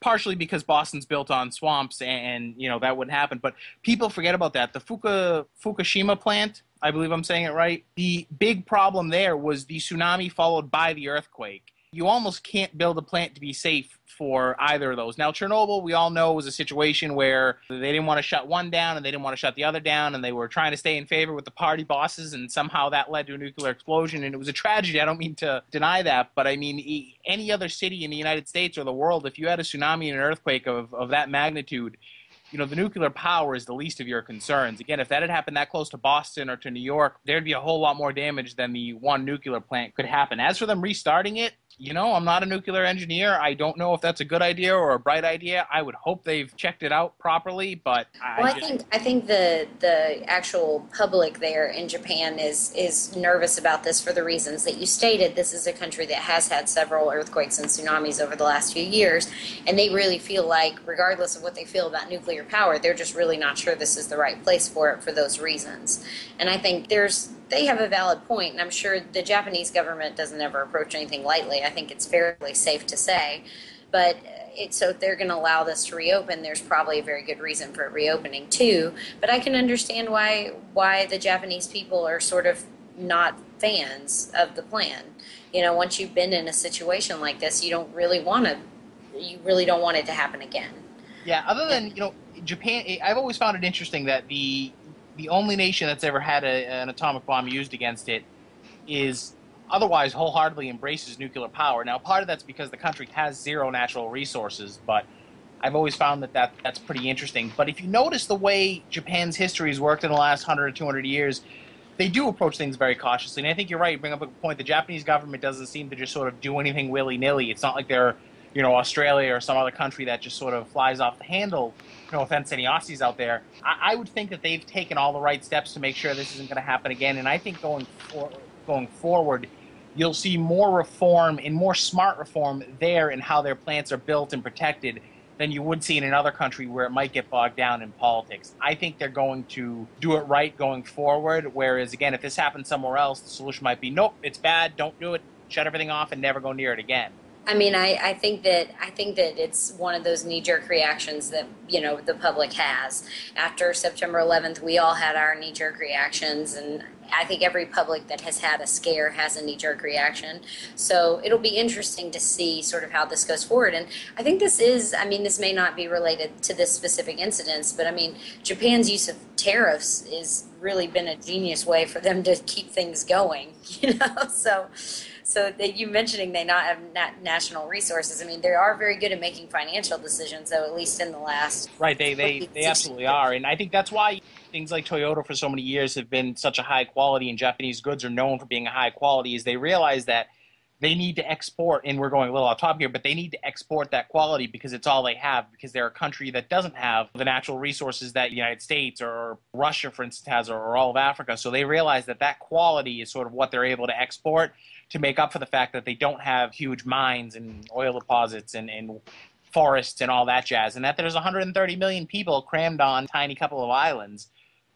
Speaker 5: partially because Boston's built on swamps and you know that wouldn't happen. But people forget about that. The Fuka, Fukushima plant, I believe I'm saying it right. The big problem there was the tsunami followed by the earthquake. You almost can't build a plant to be safe for either of those. Now Chernobyl, we all know was a situation where they didn't want to shut one down and they didn't want to shut the other down and they were trying to stay in favor with the party bosses and somehow that led to a nuclear explosion and it was a tragedy. I don't mean to deny that, but I mean any other city in the United States or the world if you had a tsunami and an earthquake of, of that magnitude, you know, the nuclear power is the least of your concerns. Again, if that had happened that close to Boston or to New York, there'd be a whole lot more damage than the one nuclear plant could happen. As for them restarting it, you know, I'm not a nuclear engineer. I don't know if that's a good idea or a bright idea. I would hope they've checked it out properly, but I,
Speaker 4: Well, I
Speaker 5: just,
Speaker 4: think I think the the actual public there in Japan is is nervous about this for the reasons that you stated. This is a country that has had several earthquakes and tsunamis over the last few years, and they really feel like, regardless of what they feel about nuclear power, they're just really not sure this is the right place for it for those reasons. And I think there's they have a valid point, and I'm sure the Japanese government doesn't ever approach anything lightly. I think it's fairly safe to say, but it, so if they're going to allow this to reopen, there's probably a very good reason for it reopening too. But I can understand why why the Japanese people are sort of not fans of the plan. You know, once you've been in a situation like this, you don't really want to. You really don't want it to happen again.
Speaker 5: Yeah, other than you know Japan, I've always found it interesting that the the only nation that's ever had a, an atomic bomb used against it is otherwise wholeheartedly embraces nuclear power. Now, part of that's because the country has zero natural resources, but I've always found that, that that's pretty interesting. But if you notice the way Japan's history has worked in the last 100 or 200 years, they do approach things very cautiously. And I think you're right. You bring up a point. The Japanese government doesn't seem to just sort of do anything willy nilly. It's not like they're, you know, Australia or some other country that just sort of flies off the handle. No offense to any Aussies out there. I, I would think that they've taken all the right steps to make sure this isn't going to happen again. And I think going for, going forward, you'll see more reform and more smart reform there in how their plants are built and protected than you would see in another country where it might get bogged down in politics. I think they're going to do it right going forward. Whereas, again, if this happens somewhere else, the solution might be nope, it's bad, don't do it, shut everything off, and never go near it again.
Speaker 4: I mean, I, I think that I think that it's one of those knee jerk reactions that you know the public has. After September 11th, we all had our knee jerk reactions, and I think every public that has had a scare has a knee jerk reaction. So it'll be interesting to see sort of how this goes forward. And I think this is, I mean, this may not be related to this specific incidents, but I mean, Japan's use of tariffs is really been a genius way for them to keep things going. You know, so so that you mentioning they not have nat- national resources. I mean, they are very good at making financial decisions, though. At least in the last
Speaker 5: Right, they, they, they absolutely are. And I think that's why things like Toyota for so many years have been such a high quality and Japanese goods are known for being a high quality is they realize that they need to export, and we're going a little off topic here, but they need to export that quality because it's all they have, because they're a country that doesn't have the natural resources that the United States or Russia, for instance, has, or, or all of Africa. So they realize that that quality is sort of what they're able to export to make up for the fact that they don't have huge mines and oil deposits and, and forests and all that jazz, and that there's 130 million people crammed on a tiny couple of islands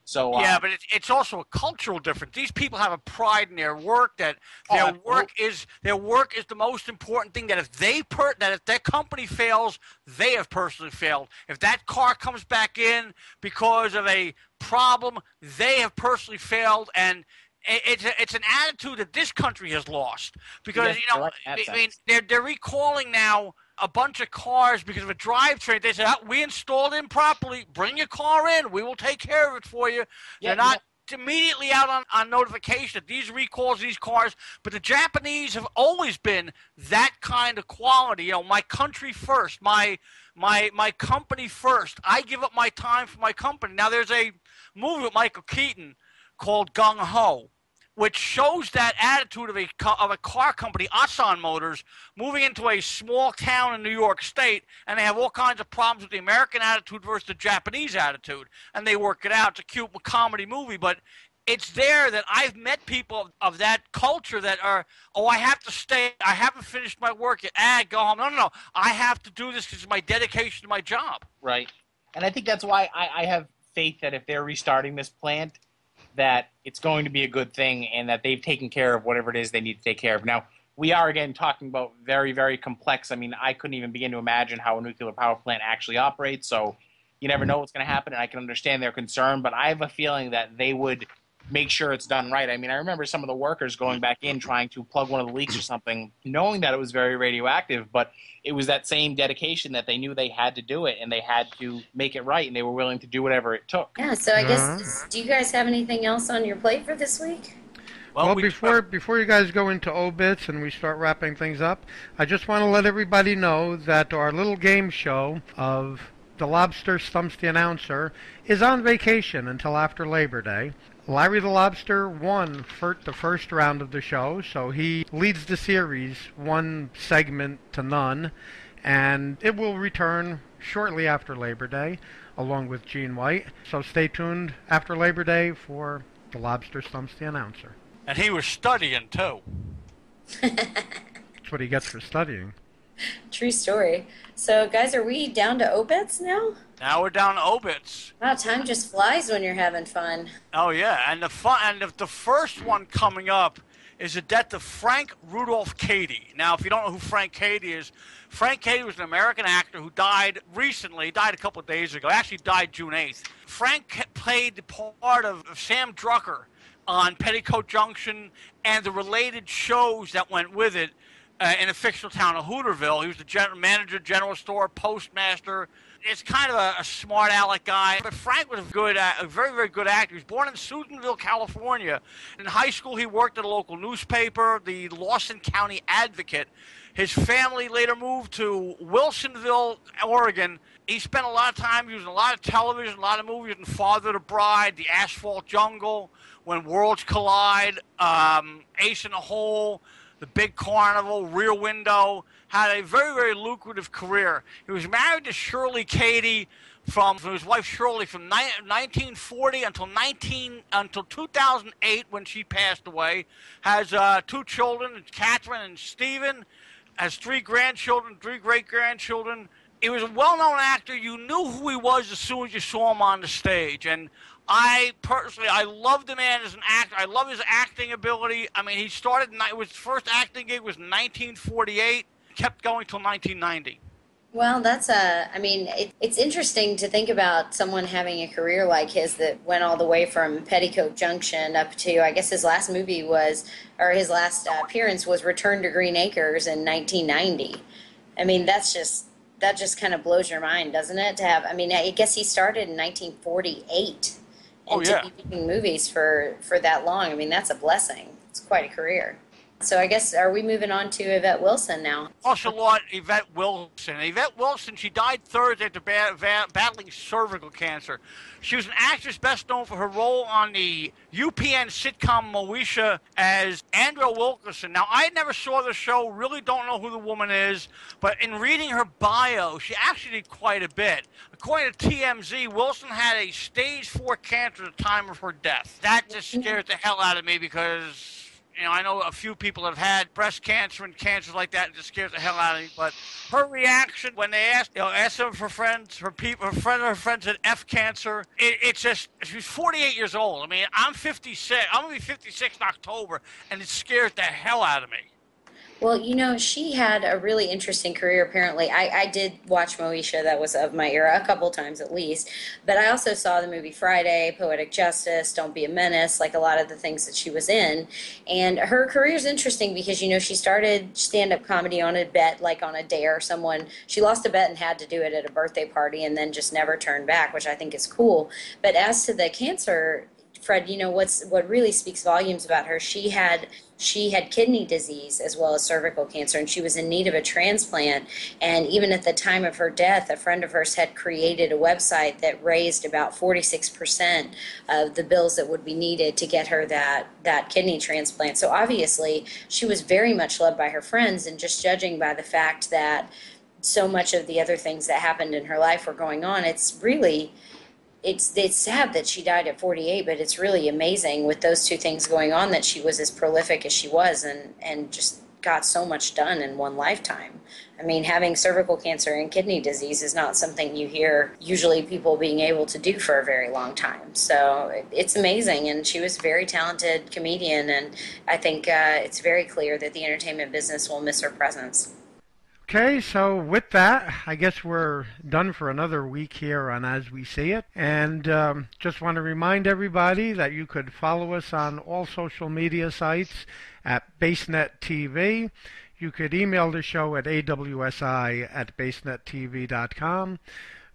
Speaker 5: So uh,
Speaker 3: Yeah, but it's, it's also a cultural difference. These people have a pride in their work that
Speaker 5: Oh,
Speaker 3: their
Speaker 5: absolutely.
Speaker 3: work is their work is the most important thing. That if they per that if their company fails, they have personally failed. If that car comes back in because of a problem, they have personally failed, and it's a, it's an attitude that this country has lost because
Speaker 5: Yes,
Speaker 3: you know
Speaker 5: in that
Speaker 3: I mean they're they're recalling now a bunch of cars because of a drivetrain. They said "Oh, we installed it improperly. Bring your car in. We will take care of it for you.
Speaker 5: Yeah,
Speaker 3: They're not immediately out on, on notification that these recalls these cars. But the Japanese have always been that kind of quality. You know, my country first, my my my company first. I give up my time for my company. Now there's a movie with Michael Keaton called Gung Ho which shows that attitude of a of a car company, Assan Motors, moving into a small town in New York State, and they have all kinds of problems with the American attitude versus the Japanese attitude, and they work it out. It's a cute comedy movie, but it's there that I've met people of, of that culture that are, oh, I have to stay. I haven't finished my work yet. Ah, go home. No, no, no. I have to do this because it's my dedication to my job.
Speaker 5: Right. And I think that's why I, I have faith that if they're restarting this plant, that it's going to be a good thing and that they've taken care of whatever it is they need to take care of. Now, we are again talking about very, very complex. I mean, I couldn't even begin to imagine how a nuclear power plant actually operates. So you never know what's going to happen, and I can understand their concern. But I have a feeling that they would make sure it's done right. I mean, I remember some of the workers going back in trying to plug one of the leaks or something, knowing that it was very radioactive, but it was that same dedication that they knew they had to do it and they had to make it right, and they were willing to do whatever it took.
Speaker 4: Yeah, so I guess,
Speaker 2: Uh-huh.
Speaker 4: do you guys have anything else on your plate for this week?
Speaker 2: Well,
Speaker 3: we-
Speaker 2: before before you guys go into obits and we start wrapping things up, I just want to let everybody know that our little game show of the Lobster Stumps the Announcer is on vacation until after Labor Day. Larry the Lobster won fir- the first round of the show, so he leads the series one segment to none, and it will return shortly after Labor Day, along with Gene White. So stay tuned after Labor Day for the Lobster Stumps the Announcer.
Speaker 3: and he was studying too.
Speaker 2: That's what he gets for studying.
Speaker 4: True story. So, guys, are we down to obits now?
Speaker 3: Now we're down to obits.
Speaker 4: Wow, time just flies when you're having fun.
Speaker 3: Oh yeah, and the fun and the, the first one coming up is the death of Frank Rudolph Cady. Now, if you don't know who Frank Cady is, Frank Cady was an American actor who died recently. Died a couple of days ago. Actually, died June eighth. Frank played the part of, of Sam Drucker on Petticoat Junction and the related shows that went with it uh, in a fictional town of Hooterville. He was the general manager, general store, postmaster. It's kind of a, a smart aleck guy, but Frank was a good, uh, a very, very good actor. He was born in Susanville, California. In high school, he worked at a local newspaper, the Lassen County Advocate. His family later moved to Wilsonville, Oregon. He spent a lot of time using a lot of television, a lot of movies, and Father the Bride, The Asphalt Jungle, When Worlds Collide, um, Ace in the Hole, The Big Carnival, Rear Window. Had a very, very lucrative career. He was married to Shirley Cady from, from his wife Shirley from ni- 1940 until 19 until 2008 when she passed away. Has uh, two children, Catherine and Stephen. Has three grandchildren, three great grandchildren. He was a well-known actor. You knew who he was as soon as you saw him on the stage, and I personally, I love the man as an actor. I love his acting ability. I mean, he started. His first acting gig was 1948. Kept going till 1990.
Speaker 4: Well, that's a. I mean, it, it's interesting to think about someone having a career like his that went all the way from Petticoat Junction up to. I guess his last movie was, or his last uh, appearance was Return to Green Acres in 1990. I mean, that's just that just kind of blows your mind, doesn't it? To have. I mean, I guess he started in 1948, and
Speaker 3: Oh, yeah.
Speaker 4: to be making movies for for that long. I mean, that's a blessing. It's quite a career. So I guess are we moving on to Yvette Wilson now?
Speaker 3: Also, Lord Yvette Wilson. Yvette Wilson, she died Thursday after battling cervical cancer. She was an actress best known for her role on the UPN sitcom Moesha as Andrea Wilkerson. Now, I never saw the show, really don't know who the woman is, but in reading her bio, she actually did quite a bit. According to TMZ, Wilson had a stage four cancer at the time of her death. That just mm-hmm. scared the hell out of me because You know, I know a few people have had breast cancer and cancers like that, and just scares the hell out of me. But her reaction when they asked, you know, asked them for friends, her people, her friend, her friends had F cancer. It, it's just she's 48 years old. I mean, I'm 56. I'm gonna be 56 in October, and it scares the hell out of me.
Speaker 4: Well, you know, she had a really interesting career, apparently. I, I did watch Moesha, that was of my era, a couple times at least. But I also saw the movie Friday, Poetic Justice, Don't Be a Menace, like a lot of the things that she was in. And her career is interesting because, you know, she started stand up comedy on a bet, like on a dare. Or someone, she lost a bet and had to do it at a birthday party and then just never turned back, which I think is cool. But as to the cancer, Fred, you know what's what really speaks volumes about her. She had she had kidney disease as well as cervical cancer, and she was in need of a transplant. And even at the time of her death, a friend of hers had created a website that raised about 46% of the bills that would be needed to get her that, that kidney transplant. So obviously, she was very much loved by her friends, and just judging by the fact that so much of the other things that happened in her life were going on, it's really it's it's sad that she died at 48, but it's really amazing with those two things going on that she was as prolific as she was and and just got so much done in one lifetime. I mean, having cervical cancer and kidney disease is not something you hear usually people being able to do for a very long time. So it's amazing, and she was a very talented comedian, and I think uh, it's very clear that the entertainment business will miss her presence.
Speaker 2: Okay, so with that, I guess we're done for another week here on As We See It. And um, just want to remind everybody that you could follow us on all social media sites at BaseNet TV. You could email the show at awsi at basenettv.com.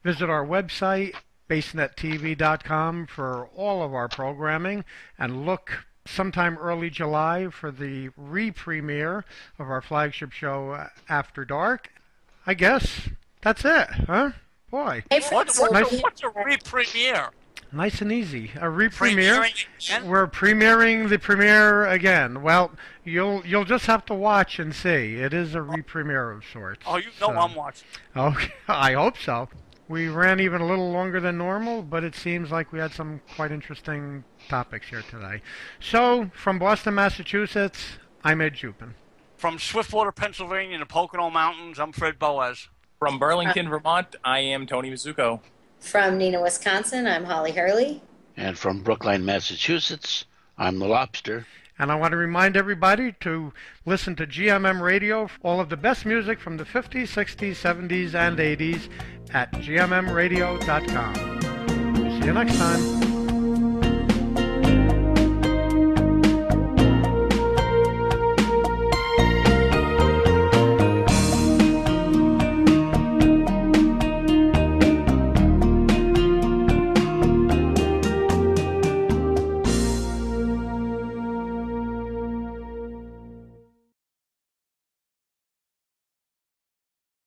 Speaker 2: Visit our website, basenettv.com, for all of our programming and look sometime early July for the re-premiere of our flagship show uh, After Dark. I guess that's it, huh? Boy.
Speaker 4: Hey,
Speaker 3: What,
Speaker 4: so-
Speaker 3: what, what's a re-premiere?
Speaker 2: Nice and easy. A re-premiere. We're premiering the premiere again. Well, you'll you'll just have to watch and see. It is a re-premiere of sorts.
Speaker 3: Oh, you know
Speaker 2: So-
Speaker 3: I'm watching.
Speaker 2: Okay, I hope so. We ran even a little longer than normal, but it seems like we had some quite interesting topics here today. So, from Boston, Massachusetts, I'm Ed Jupin.
Speaker 3: From Swiftwater, Pennsylvania, and the Pocono Mountains, I'm Fred Boaz.
Speaker 5: From Burlington, Vermont, I am Tony Mazzucco.
Speaker 4: From Neenah, Wisconsin, I'm Holly Hurley.
Speaker 6: And from Brookline, Massachusetts, I'm the Lobster.
Speaker 2: And I want to remind everybody to listen to GMM Radio, all of the best music from the 50s, 60s, 70s, and 80s at gmmradio.com. See you next time.